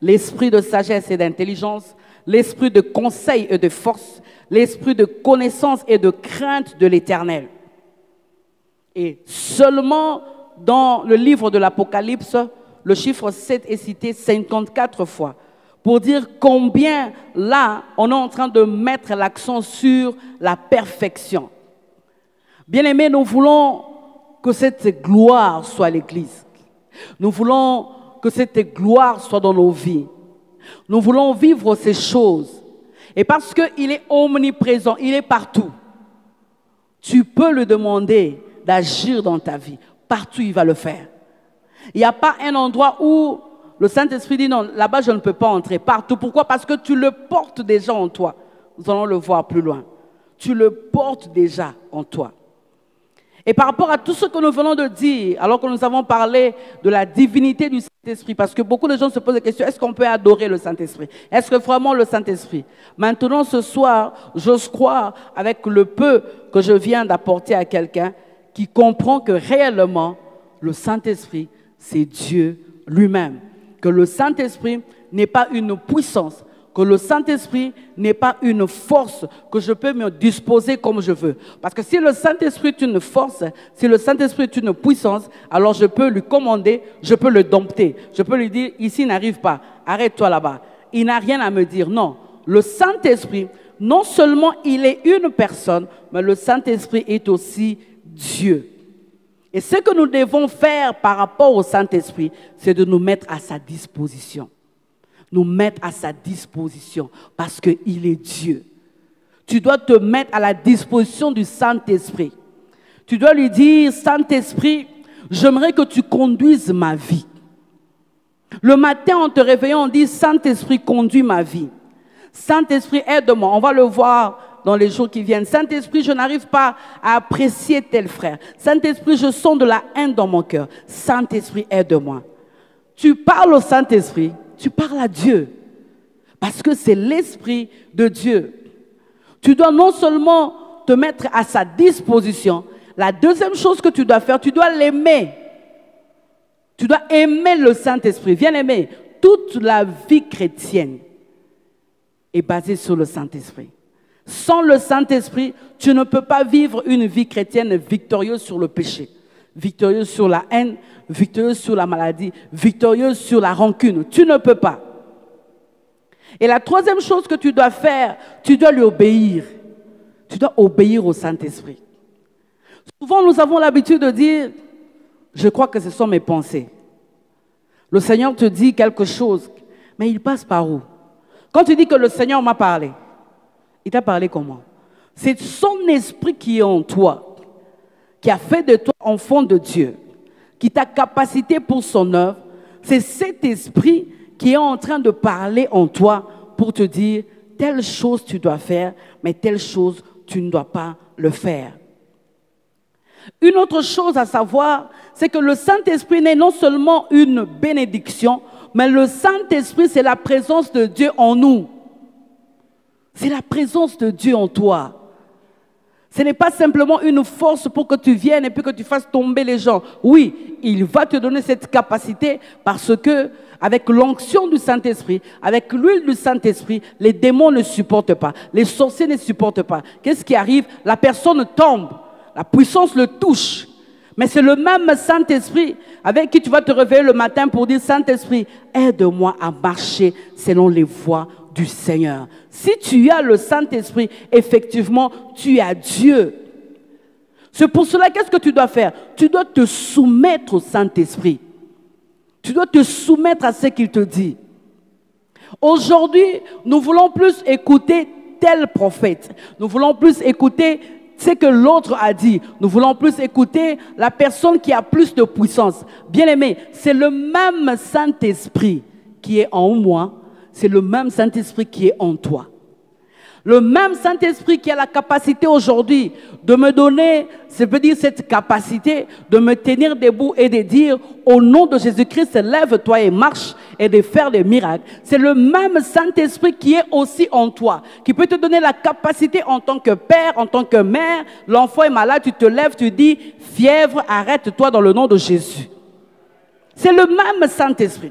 l'Esprit de sagesse et d'intelligence, l'Esprit de conseil et de force, l'Esprit de connaissance et de crainte de l'Éternel. Et seulement dans le livre de l'Apocalypse, le chiffre 7 est cité 54 fois pour dire combien là, on est en train de mettre l'accent sur la perfection. Bien aimé, nous voulons que cette gloire soit l'Église. Nous voulons que cette gloire soit dans nos vies. Nous voulons vivre ces choses. Et parce qu'il est omniprésent, il est partout. Tu peux le demander d'agir dans ta vie. Partout, il va le faire. Il n'y a pas un endroit où le Saint-Esprit dit non, là-bas je ne peux pas entrer. Partout. Pourquoi? Parce que tu le portes déjà en toi. Nous allons le voir plus loin. Tu le portes déjà en toi. Et par rapport à tout ce que nous venons de dire, alors que nous avons parlé de la divinité du Saint-Esprit, parce que beaucoup de gens se posent la question, est-ce qu'on peut adorer le Saint-Esprit? Est-ce que vraiment le Saint-Esprit? Maintenant, ce soir, j'ose croire, avec le peu que je viens d'apporter à quelqu'un, qui comprend que réellement, le Saint-Esprit c'est Dieu lui-même. Que le Saint-Esprit n'est pas une puissance, que le Saint-Esprit n'est pas une force que je peux me disposer comme je veux. Parce que si le Saint-Esprit est une force, si le Saint-Esprit est une puissance, alors je peux lui commander, je peux le dompter, je peux lui dire, ici n'arrive pas, arrête-toi là-bas. Il n'a rien à me dire. Non, le Saint-Esprit non seulement il est une personne, mais le Saint-Esprit est aussi Dieu. Et ce que nous devons faire par rapport au Saint-Esprit, c'est de nous mettre à sa disposition. Nous mettre à sa disposition parce qu'il est Dieu. Tu dois te mettre à la disposition du Saint-Esprit. Tu dois lui dire, Saint-Esprit, j'aimerais que tu conduises ma vie. Le matin, en te réveillant, on dit, Saint-Esprit, conduis ma vie. Saint-Esprit, aide-moi. On va le voir dans les jours qui viennent. Saint-Esprit, je n'arrive pas à apprécier tel frère. Saint-Esprit, je sens de la haine dans mon cœur. Saint-Esprit, aide-moi. Tu parles au Saint-Esprit, tu parles à Dieu. Parce que c'est l'Esprit de Dieu. Tu dois non seulement te mettre à sa disposition, la deuxième chose que tu dois faire, tu dois l'aimer. Tu dois aimer le Saint-Esprit. Viens l'aimer. Toute la vie chrétienne est basée sur le Saint-Esprit. Sans le Saint-Esprit, tu ne peux pas vivre une vie chrétienne victorieuse sur le péché, victorieuse sur la haine, victorieuse sur la maladie, victorieuse sur la rancune. Tu ne peux pas. Et la troisième chose que tu dois faire, tu dois lui obéir. Tu dois obéir au Saint-Esprit. Souvent, nous avons l'habitude de dire, je crois que ce sont mes pensées. Le Seigneur te dit quelque chose, mais il passe par où? Quand tu dis que le Seigneur m'a parlé, il t'a parlé comment? C'est son esprit qui est en toi, qui a fait de toi enfant de Dieu, qui t'a capacité pour son œuvre. C'est cet esprit qui est en train de parler en toi pour te dire telle chose tu dois faire, mais telle chose tu ne dois pas le faire. Une autre chose à savoir, c'est que le Saint-Esprit n'est non seulement une bénédiction, mais le Saint-Esprit, c'est la présence de Dieu en nous. C'est la présence de Dieu en toi. Ce n'est pas simplement une force pour que tu viennes et puis que tu fasses tomber les gens. Oui, il va te donner cette capacité parce que avec l'onction du Saint-Esprit, avec l'huile du Saint-Esprit, les démons ne supportent pas, les sorciers ne supportent pas. Qu'est-ce qui arrive? La personne tombe, la puissance le touche. Mais c'est le même Saint-Esprit avec qui tu vas te réveiller le matin pour dire, Saint-Esprit, aide-moi à marcher selon les voies Seigneur. Si tu as le Saint-Esprit, effectivement, tu as Dieu. C'est pour cela, qu'est-ce que tu dois faire? Tu dois te soumettre au Saint-Esprit. Tu dois te soumettre à ce qu'il te dit. Aujourd'hui, nous voulons plus écouter tel prophète. Nous voulons plus écouter ce que l'autre a dit. Nous voulons plus écouter la personne qui a plus de puissance. Bien aimé, c'est le même Saint-Esprit qui est en moi, c'est le même Saint-Esprit qui est en toi. Le même Saint-Esprit qui a la capacité aujourd'hui de me donner, ça veut dire cette capacité de me tenir debout et de dire au nom de Jésus-Christ, lève-toi et marche et de faire des miracles. C'est le même Saint-Esprit qui est aussi en toi, qui peut te donner la capacité en tant que père, en tant que mère. L'enfant est malade, tu te lèves, tu dis, fièvre, arrête-toi dans le nom de Jésus. C'est le même Saint-Esprit.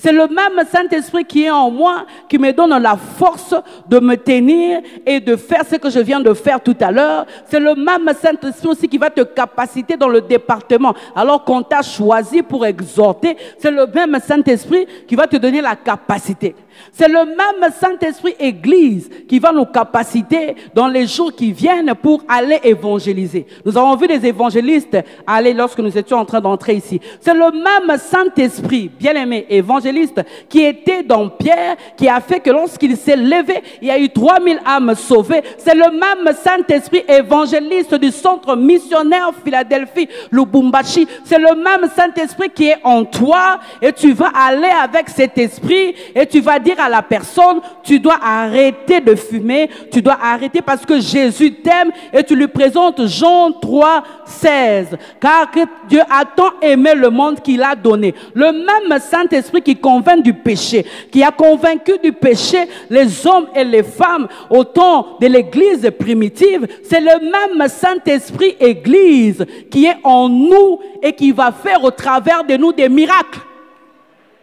C'est le même Saint-Esprit qui est en moi, qui me donne la force de me tenir et de faire ce que je viens de faire tout à l'heure. C'est le même Saint-Esprit aussi qui va te capaciter dans le département. Alors qu'on t'a choisi pour exhorter, c'est le même Saint-Esprit qui va te donner la capacité. C'est le même Saint-Esprit Église qui va nous capaciter dans les jours qui viennent pour aller évangéliser. Nous avons vu des évangélistes aller lorsque nous étions en train d'entrer ici. C'est le même Saint-Esprit, bien aimé, évangéliste, qui était dans Pierre, qui a fait que lorsqu'il s'est levé, il y a eu 3000 âmes sauvées. C'est le même Saint-Esprit évangéliste du centre missionnaire Philadelphie, Lubumbashi. C'est le même Saint-Esprit qui est en toi et tu vas aller avec cet esprit et tu vas dire à la personne, tu dois arrêter de fumer, tu dois arrêter parce que Jésus t'aime et tu lui présentes Jean 3, 16. Car Dieu a tant aimé le monde qu'il a donné. Le même Saint-Esprit qui convainc du péché, qui a convaincu du péché les hommes et les femmes au temps de l'église primitive, c'est le même Saint-Esprit église qui est en nous et qui va faire au travers de nous des miracles.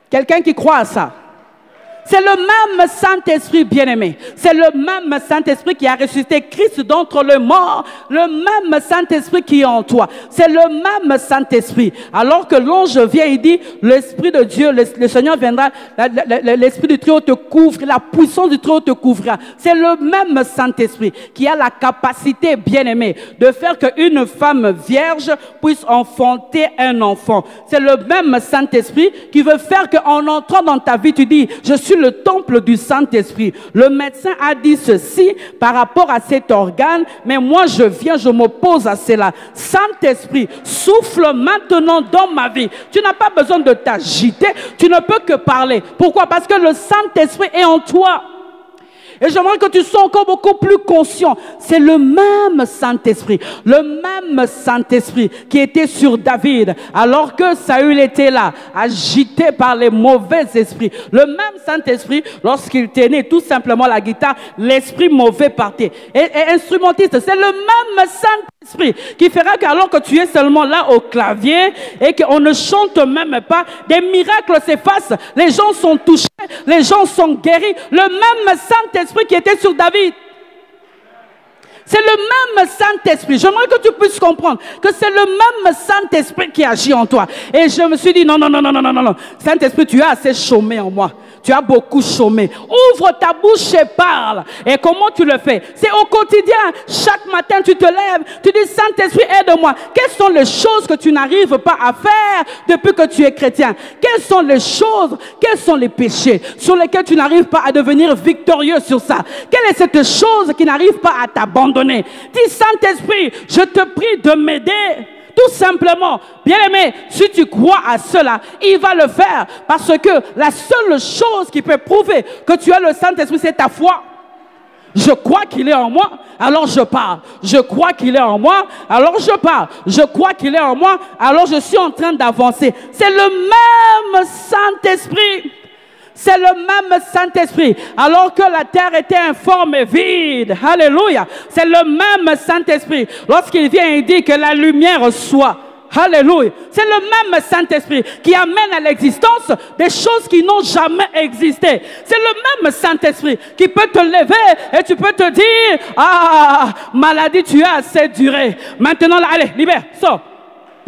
Quelqu'un qui croit à ça C'est le même Saint-Esprit bien-aimé. C'est le même Saint-Esprit qui a ressuscité Christ d'entre les morts. Le même Saint-Esprit qui est en toi. C'est le même Saint-Esprit. Alors que l'ange vient et dit, l'Esprit de Dieu, le, Seigneur viendra, l'Esprit du Très-Haut te couvre, la puissance du Très-Haut te couvrira. C'est le même Saint-Esprit qui a la capacité, bien-aimé, de faire qu'une femme vierge puisse enfanter un enfant. C'est le même Saint-Esprit qui veut faire qu'en entrant dans ta vie, tu dis, je suis le temple du Saint-Esprit. Le médecin a dit ceci par rapport à cet organe, mais moi je viens, je m'oppose à cela. Saint-Esprit, souffle maintenant dans ma vie. Tu n'as pas besoin de t'agiter, tu ne peux que parler. Pourquoi? Parce que le Saint-Esprit est en toi. Et j'aimerais que tu sois encore beaucoup plus conscient. C'est le même Saint-Esprit, le même Saint-Esprit qui était sur David alors que Saül était là, agité par les mauvais esprits. Le même Saint-Esprit, lorsqu'il tenait tout simplement la guitare, l'esprit mauvais partait. Et, instrumentiste, c'est le même Saint-Esprit qui fera qu'alors que tu es seulement là au clavier et qu'on ne chante même pas, des miracles s'effacent, les gens sont touchés, les gens sont guéris. Le même Saint-Esprit esprit qui était sur David. C'est le même Saint-Esprit. J'aimerais que tu puisses comprendre que c'est le même Saint-Esprit qui agit en toi. Et je me suis dit, non, non, non, non, non, non, non. Saint-Esprit, tu as assez chômé en moi tu as beaucoup chômé. Ouvre ta bouche et parle. Et comment tu le fais? C'est au quotidien. Chaque matin, tu te lèves, tu dis, Saint-Esprit, aide-moi. Quelles sont les choses que tu n'arrives pas à faire depuis que tu es chrétien? Quelles sont les choses, quels sont les péchés sur lesquels tu n'arrives pas à devenir victorieux sur ça? Quelle est cette chose qui n'arrive pas à t'abandonner? Dis, Saint-Esprit, je te prie de m'aider. Tout simplement, bien aimé, si tu crois à cela, il va le faire. Parce que la seule chose qui peut prouver que tu as le Saint-Esprit, c'est ta foi. Je crois qu'il est en moi, alors je parle. Je crois qu'il est en moi, alors je parle. Je crois qu'il est en moi, alors je suis en train d'avancer. C'est le même Saint-Esprit. C'est le même Saint-Esprit. Alors que la terre était informe et vide. Alléluia. C'est le même Saint-Esprit. Lorsqu'il vient et dit que la lumière soit. Alléluia. C'est le même Saint-Esprit qui amène à l'existence des choses qui n'ont jamais existé. C'est le même Saint-Esprit qui peut te lever et tu peux te dire, ah, maladie, tu as assez duré. Maintenant, allez, libère, sors,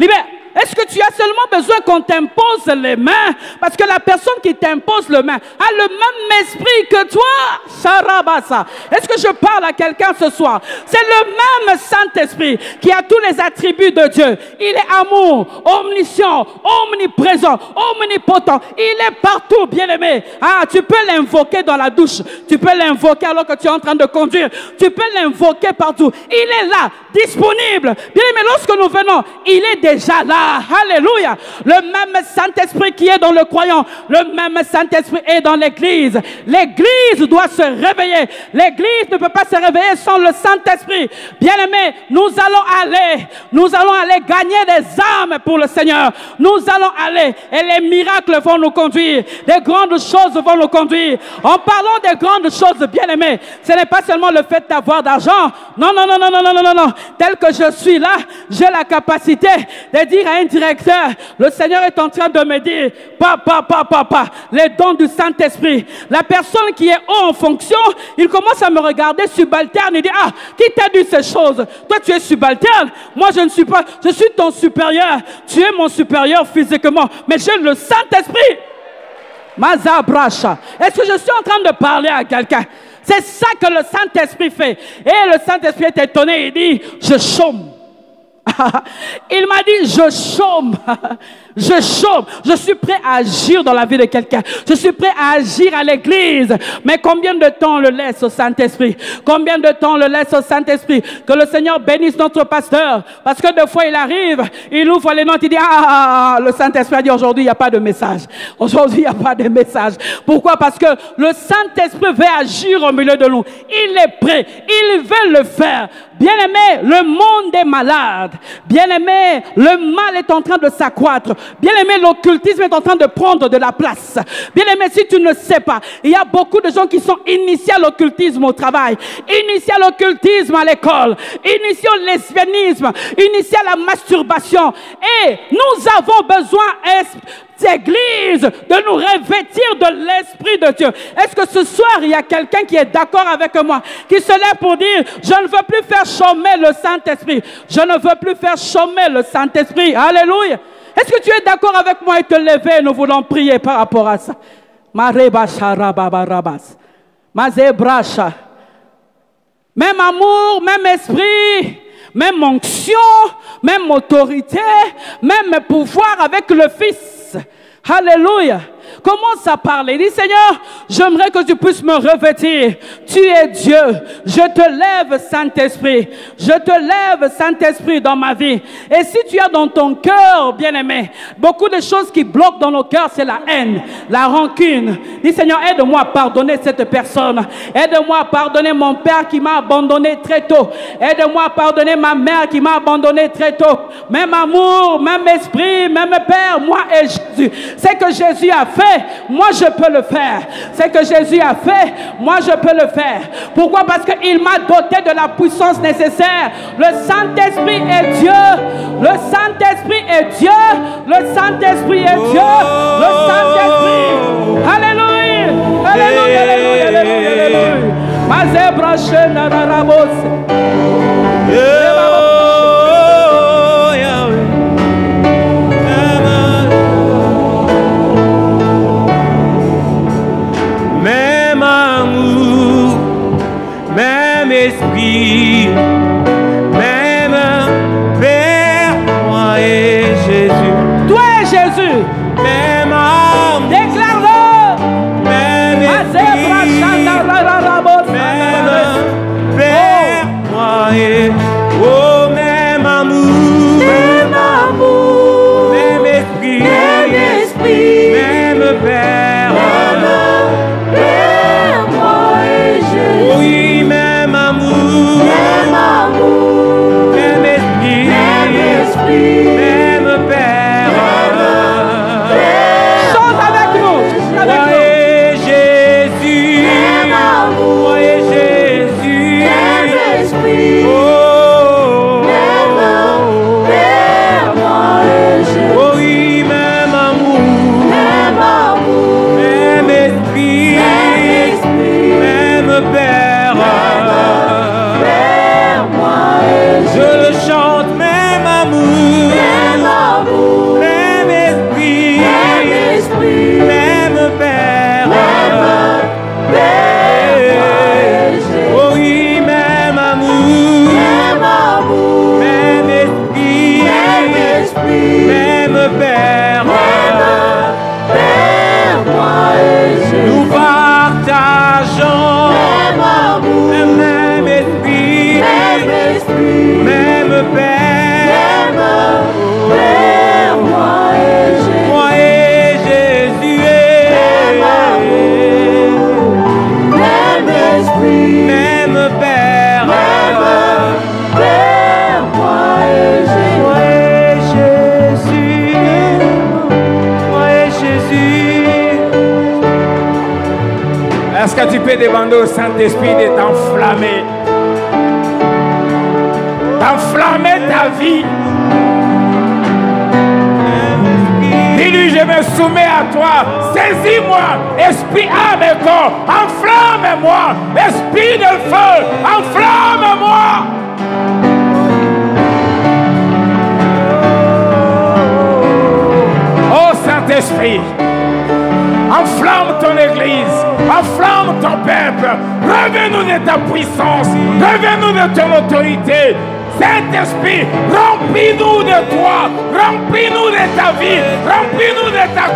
libère. Est-ce que tu as seulement besoin qu'on t'impose les mains? Parce que la personne qui t'impose les mains a le même esprit que toi. Sarabasa. Est-ce que je parle à quelqu'un ce soir? C'est le même Saint-Esprit qui a tous les attributs de Dieu. Il est amour, omniscient, omniprésent, omnipotent. Il est partout, bien-aimé. Ah, tu peux l'invoquer dans la douche. Tu peux l'invoquer alors que tu es en train de conduire. Tu peux l'invoquer partout. Il est là, disponible. Bien-aimé, lorsque nous venons, il est déjà là. Ah, alléluia. Le même Saint-Esprit qui est dans le croyant, le même Saint-Esprit est dans l'Église. L'Église doit se réveiller. L'Église ne peut pas se réveiller sans le Saint-Esprit. Bien-aimés, nous allons aller, nous allons aller gagner des âmes pour le Seigneur. Nous allons aller et les miracles vont nous conduire. Des grandes choses vont nous conduire. En parlant des grandes choses, bien-aimés, ce n'est pas seulement le fait d'avoir d'argent. Non, non, non, non, non, non, non, non. Tel que je suis là, j'ai la capacité de dire un directeur, le Seigneur est en train de me dire, papa, papa, papa, les dons du Saint-Esprit. La personne qui est haut en fonction, il commence à me regarder subalterne et dit, ah, qui t'a dit ces choses? Toi, tu es subalterne. Moi, je ne suis pas, je suis ton supérieur. Tu es mon supérieur physiquement, mais j'ai le Saint-Esprit. Mazabracha. Est-ce que je suis en train de parler à quelqu'un? C'est ça que le Saint-Esprit fait. Et le Saint-Esprit est étonné et dit, je chôme. Il m'a dit, je chôme. Je chôme. Je suis prêt à agir dans la vie de quelqu'un. Je suis prêt à agir à l'église. Mais combien de temps on le laisse au Saint-Esprit? Combien de temps on le laisse au Saint-Esprit? Que le Seigneur bénisse notre pasteur. Parce que des fois, il arrive, il ouvre les notes, il dit, ah, ah, ah, ah. le Saint-Esprit a dit aujourd'hui, il n'y a pas de message. Aujourd'hui, il n'y a pas de message. Pourquoi? Parce que le Saint-Esprit veut agir au milieu de nous. Il est prêt. Il veut le faire. Bien-aimé, le monde est malade. Bien-aimé, le mal est en train de s'accroître. Bien aimé, l'occultisme est en train de prendre de la place. Bien aimé, si tu ne sais pas, il y a beaucoup de gens qui sont initiés à l'occultisme au travail, initiés à l'occultisme à l'école, initiés au lesbianisme, initiés à la masturbation. Et nous avons besoin Église, de nous revêtir de l'Esprit de Dieu. Est-ce que ce soir, il y a quelqu'un qui est d'accord avec moi, qui se lève pour dire, je ne veux plus faire chômer le Saint-Esprit. Je ne veux plus faire chômer le Saint-Esprit. Alléluia. Est-ce que tu es d'accord avec moi et te lever Nous voulons prier par rapport à ça? Même amour, même esprit, même onction, même autorité, même pouvoir avec le Fils. Alléluia. Commence à parler. Dis Seigneur, j'aimerais que tu puisses me revêtir. Tu es Dieu. Je te lève, Saint-Esprit. Je te lève, Saint-Esprit, dans ma vie. Et si tu as dans ton cœur, bien-aimé, beaucoup de choses qui bloquent dans nos cœurs, c'est la haine, la rancune. Dis Seigneur, aide-moi à pardonner cette personne. Aide-moi à pardonner mon père qui m'a abandonné très tôt. Aide-moi à pardonner ma mère qui m'a abandonné très tôt. Même amour, même esprit, même père, moi et Jésus. C'est que Jésus a fait moi je peux le faire. C'est que Jésus a fait, moi je peux le faire. Pourquoi? Parce qu'il m'a doté de la puissance nécessaire. Le Saint-Esprit est Dieu. Le Saint-Esprit est Dieu. Le Saint-Esprit est Dieu. Le Saint-Esprit. Alléluia. Alléluia. Alléluia. Alléluia. Alléluia. demander Saint-Esprit de t'enflammer. D'enflammer ta vie. Dis-lui, je me soumets à toi. Saisis-moi, esprit, âme et corps. Enflamme-moi, esprit de feu. Enflamme-moi. Oh Saint-Esprit, enflamme ton Église. Enflamme ton peuple. Reviens-nous de ta puissance. Reviens-nous de ton autorité. Saint-Esprit, remplis-nous de toi, remplis-nous de ta vie, remplis-nous de ta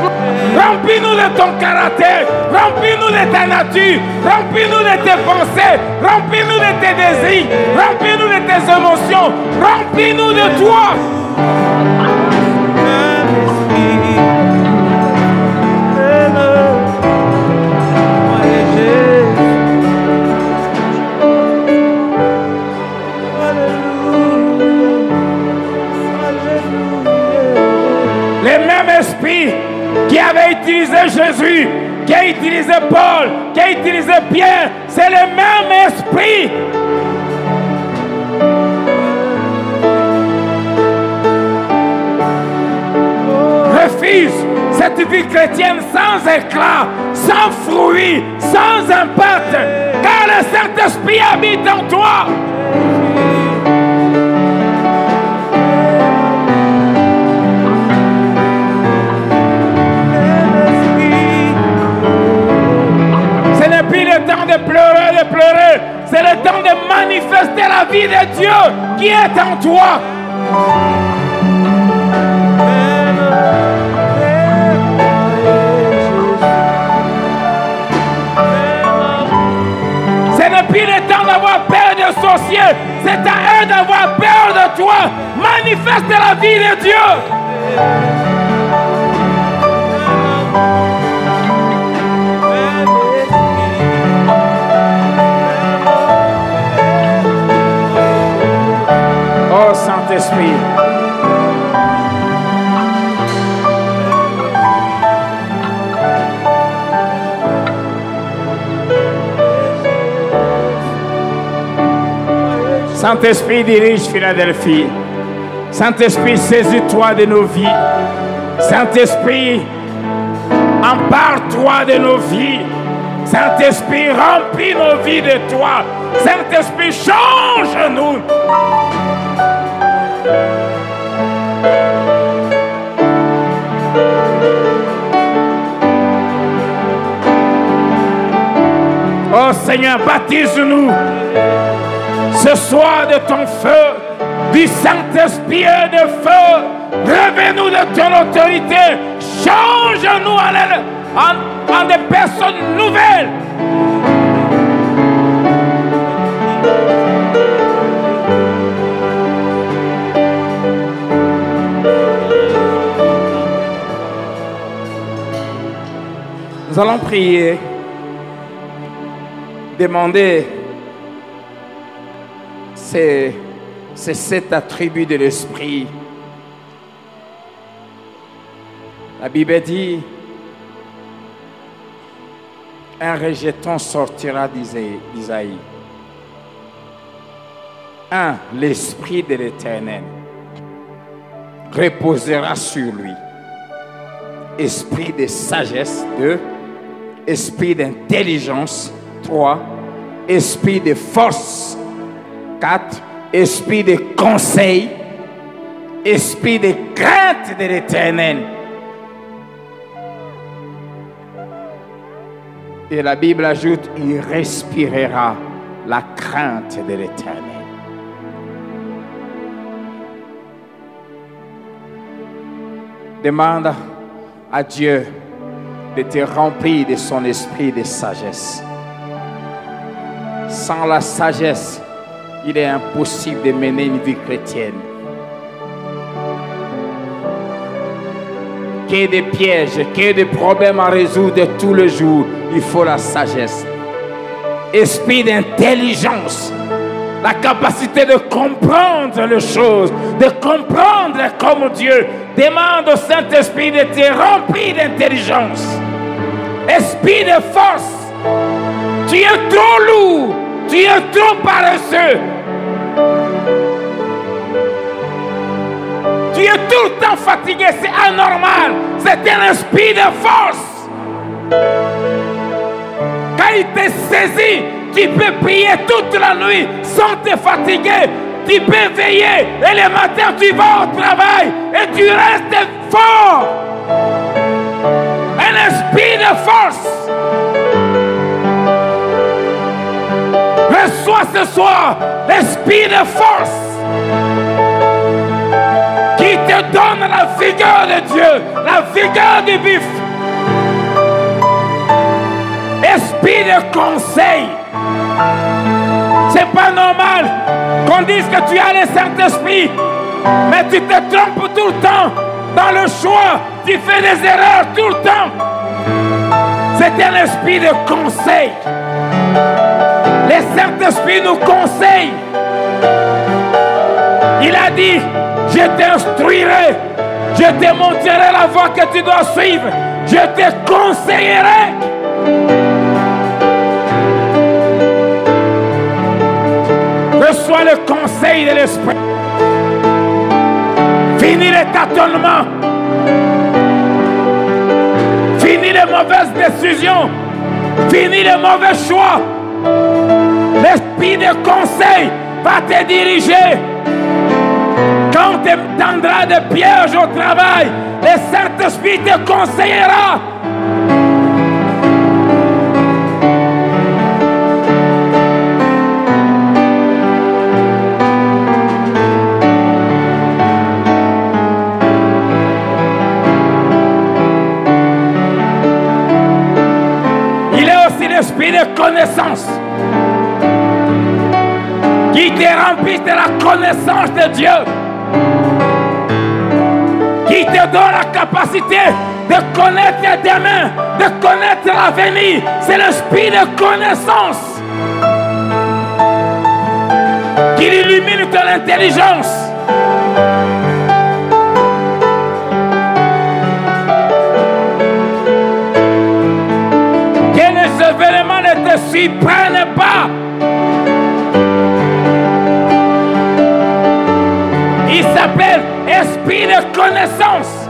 remplis-nous de ton caractère, remplis-nous de ta nature, remplis-nous de tes pensées, remplis-nous de tes désirs, remplis-nous de tes émotions, remplis-nous de toi. Saint-Esprit dirige Philadelphie. Saint-Esprit, saisis-toi de nos vies. Saint-Esprit, empare-toi de nos vies. Saint-Esprit, remplis nos vies de toi. Saint-Esprit, change-nous. Oh Seigneur, baptise-nous ce soir de ton feu, du Saint-Esprit de feu. Réveille-nous de ton autorité. Change-nous en, en- en des personnes nouvelles. Nous allons prier, demander ces, ces sept attributs de l'esprit. La Bible dit, un rejeton sortira d'Isaïe. Un, l'esprit de l'éternel reposera sur lui. Esprit de sagesse, deux. Esprit d'intelligence, trois. Esprit de force, 4. Esprit de conseil, esprit de crainte de l'éternel. Et la Bible ajoute, il respirera la crainte de l'éternel. Demande à Dieu de te remplir de son esprit de sagesse. Sans la sagesse, il est impossible de mener une vie chrétienne. Qu'il y ait des pièges, qu'il y ait des problèmes à résoudre tous les jours, il faut la sagesse. Esprit d'intelligence, la capacité de comprendre les choses, de comprendre comme Dieu. Demande au Saint-Esprit de te remplir d'intelligence. Esprit de force, tu es trop lourd, tu es trop paresseux. Tu tout le temps fatigué, c'est anormal. C'est un esprit de force. Quand il te saisit, tu peux prier toute la nuit sans te fatiguer. Tu peux veiller et le matin tu vas au travail et tu restes fort. Un esprit de force. Reçois ce soir l'esprit de force donne la vigueur de Dieu, la vigueur du vif. Esprit de conseil. C'est pas normal qu'on dise que tu as le Saint-Esprit, mais tu te trompes tout le temps dans le choix. Tu fais des erreurs tout le temps. C'est un esprit de conseil. Le Saint-Esprit nous conseille. Il a dit, je t'instruirai. Je te montrerai la voie que tu dois suivre. Je te conseillerai. Reçois le conseil de l'Esprit. Finis les tâtonnements. Finis les mauvaises décisions. Finis les mauvais choix. L'esprit de conseil va te diriger quand tu entendras des pièges au travail, le Saint-Esprit te conseillera. Il est aussi l'esprit de connaissance qui te remplit de la connaissance de Dieu, te donne la capacité de connaître demain, de connaître l'avenir. C'est l'esprit de connaissance qui illumine ton intelligence. Que les événements ne te surprennent pas. Esprit de connaissance.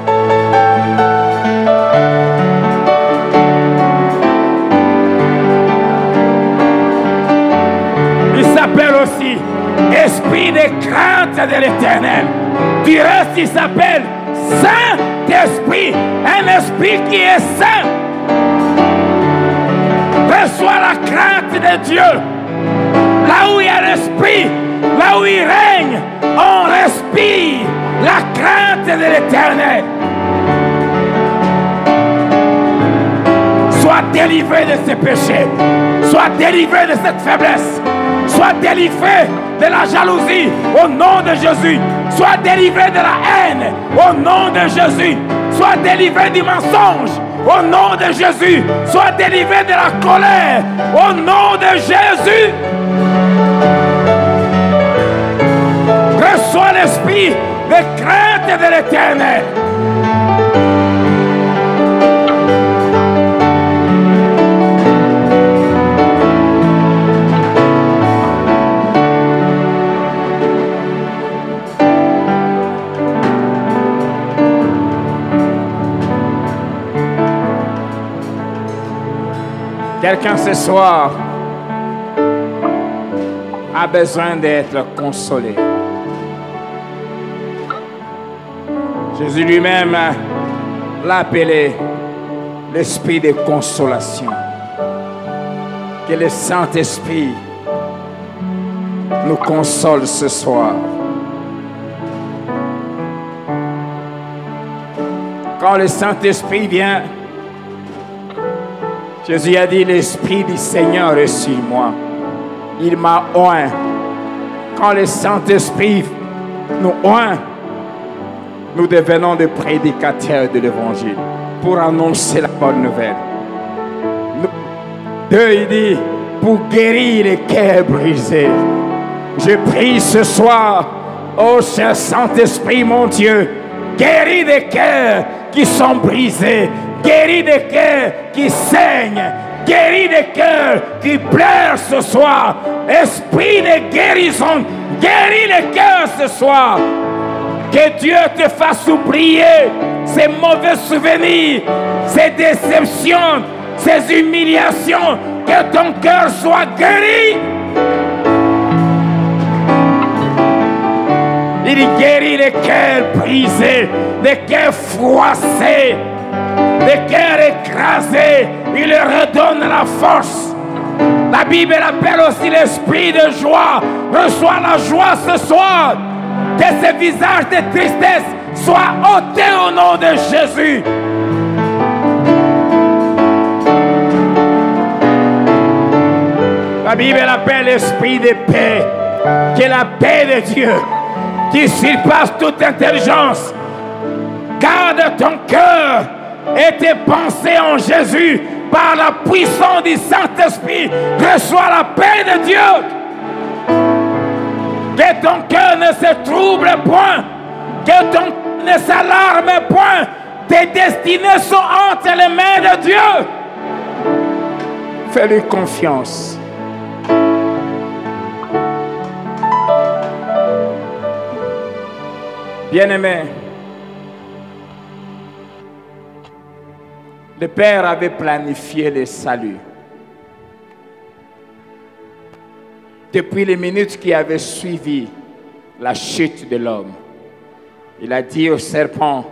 Il s'appelle aussi esprit de crainte de l'éternel. Du reste, il s'appelle Saint-Esprit. Un esprit qui est saint. Reçois la crainte de Dieu. Là où il y a l'esprit, là où il règne, on respire la crainte de l'éternel. Sois délivré de ces péchés. Sois délivré de cette faiblesse. Sois délivré de la jalousie au nom de Jésus. Sois délivré de la haine au nom de Jésus. Sois délivré du mensonge au nom de Jésus. Sois délivré de la colère au nom de Jésus. Reçois l'esprit de crainte de l'éternel. Quelqu'un ce soir a besoin d'être consolé. Jésus lui-même l'a appelé l'esprit de consolation. Que le Saint-Esprit nous console ce soir. Quand le Saint-Esprit vient, Jésus a dit, l'Esprit du Seigneur est sur moi. Il m'a oint. Quand le Saint-Esprit nous oint, nous devenons des prédicateurs de l'Évangile pour annoncer la bonne nouvelle. Nous- Deux, il dit, pour guérir les cœurs brisés. Je prie ce soir, ô Saint-Esprit, mon Dieu, guéris des cœurs qui sont brisés, guéris des cœurs qui saignent, guéris des cœurs qui pleurent ce soir. Esprit de guérison, guéris les cœurs ce soir. Que Dieu te fasse oublier ces mauvais souvenirs, ces déceptions, ces humiliations. Que ton cœur soit guéri. Il guérit les cœurs brisés, les cœurs froissés, les cœurs écrasés. Il leur redonne la force. La Bible appelle aussi l'esprit de joie. Reçois la joie ce soir. Que ce visage de tristesse soit ôté au nom de Jésus. La Bible appelle l'esprit de paix. Que la paix de Dieu, qui surpasse toute intelligence, garde ton cœur et tes pensées en Jésus par la puissance du Saint-Esprit. Reçois la paix de Dieu. Que ton cœur ne se trouble point. Que ton cœur ne s'alarme point. Tes destinées sont entre les mains de Dieu. Fais-lui confiance. Bien-aimé, le Père avait planifié le salut. Depuis les minutes qui avaient suivi la chute de l'homme, il a dit au serpent,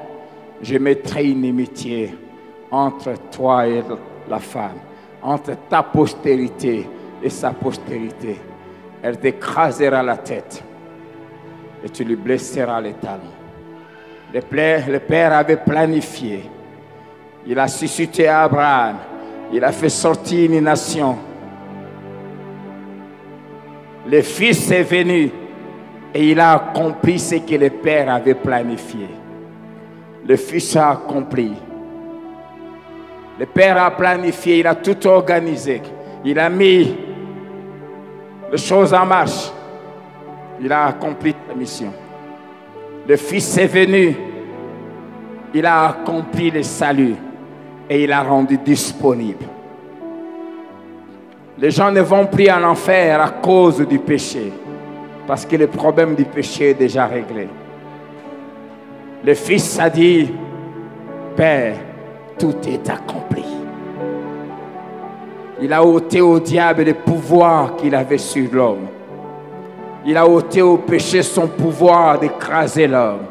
je mettrai une inimitié entre toi et la femme, entre ta postérité et sa postérité. Elle t'écrasera la tête et tu lui blesseras les talons. Le Père, le Père avait planifié. Il a suscité Abraham. Il a fait sortir une nation. Le Fils est venu et il a accompli ce que le Père avait planifié. Le Fils a accompli. Le Père a planifié, il a tout organisé. Il a mis les choses en marche. Il a accompli sa mission. Le Fils est venu. Il a accompli le salut et il a rendu disponible. Les gens ne vont plus en enfer à cause du péché, parce que le problème du péché est déjà réglé. Le Fils a dit, Père, tout est accompli. Il a ôté au diable le pouvoir qu'il avait sur l'homme. Il a ôté au péché son pouvoir d'écraser l'homme.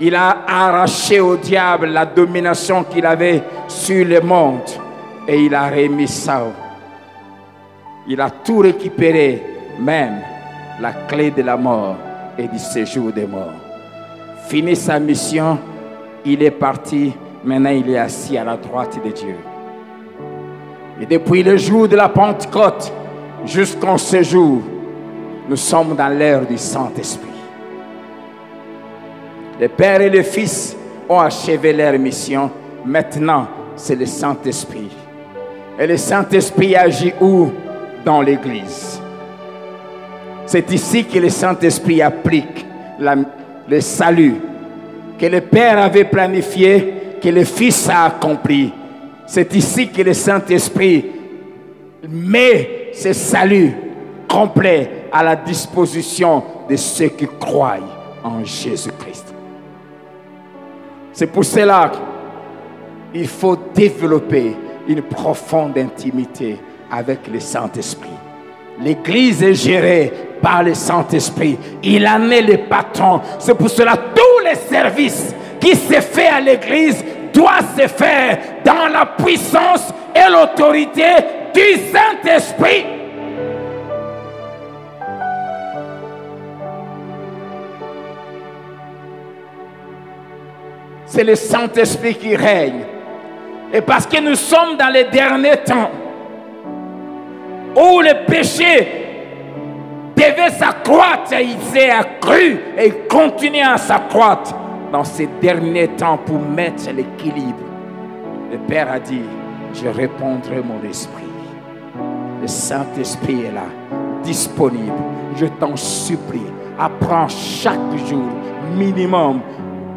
Il a arraché au diable la domination qu'il avait sur le monde et il a remis ça. Il a tout récupéré, même la clé de la mort et du séjour des morts. Fini sa mission, il est parti. Maintenant, il est assis à la droite de Dieu. Et depuis le jour de la Pentecôte jusqu'en ce jour, nous sommes dans l'ère du Saint-Esprit. Le Père et le Fils ont achevé leur mission. Maintenant, c'est le Saint-Esprit. Et le Saint-Esprit agit où? Dans l'Église. C'est ici que le Saint-Esprit applique le salut que le Père avait planifié, que le Fils a accompli. C'est ici que le Saint-Esprit met ce salut complet à la disposition de ceux qui croient en Jésus-Christ. C'est pour cela qu'il faut développer une profonde intimité avec le Saint-Esprit. L'Église est gérée par le Saint-Esprit. Il en est le patron. C'est pour cela que tous les services qui se fait à l'Église doivent se faire dans la puissance et l'autorité du Saint-Esprit. C'est le Saint-Esprit qui règne. Et parce que nous sommes dans les derniers temps où le péché devait s'accroître, il s'est accru et il continue à s'accroître dans ces derniers temps pour mettre l'équilibre. Le Père a dit, je répondrai mon esprit. Le Saint-Esprit est là, disponible. Je t'en supplie, apprends chaque jour, minimum,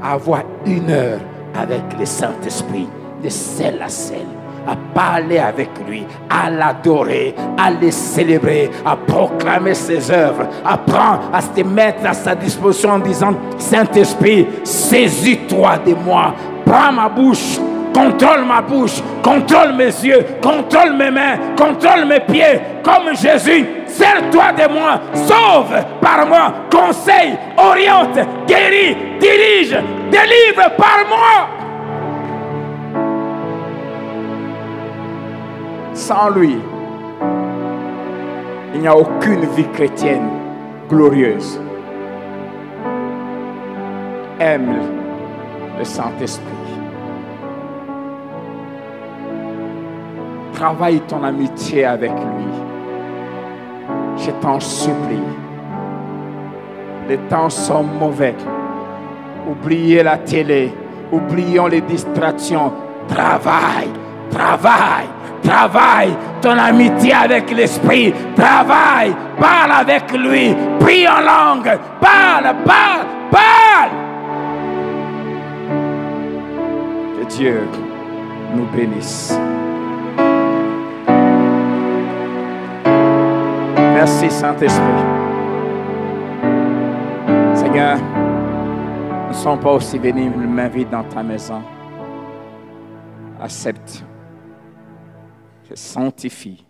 à avoir une heure avec le Saint-Esprit, de celle à celle, à parler avec lui, à l'adorer, à le célébrer, à proclamer ses œuvres. Apprends à se mettre à sa disposition en disant, Saint-Esprit, saisis-toi de moi, prends ma bouche, contrôle ma bouche, contrôle mes yeux, contrôle mes mains, contrôle mes pieds, comme Jésus. Sers-toi de moi, sauve par moi, conseille, oriente, guéris, dirige, délivre par moi. Sans lui, il n'y a aucune vie chrétienne glorieuse. Aime le Saint-Esprit. Travaille ton amitié avec lui. Je t'en supplie. Les temps sont mauvais. Oubliez la télé. Oublions les distractions. Travaille, travaille, travaille ton amitié avec l'Esprit. Travaille, parle avec lui. Prie en langue. Parle, parle, parle. Que Dieu nous bénisse. Merci Saint-Esprit. Seigneur, Nous ne sommes pas aussi venus main vide dans ta maison. Accepte. Je sanctifie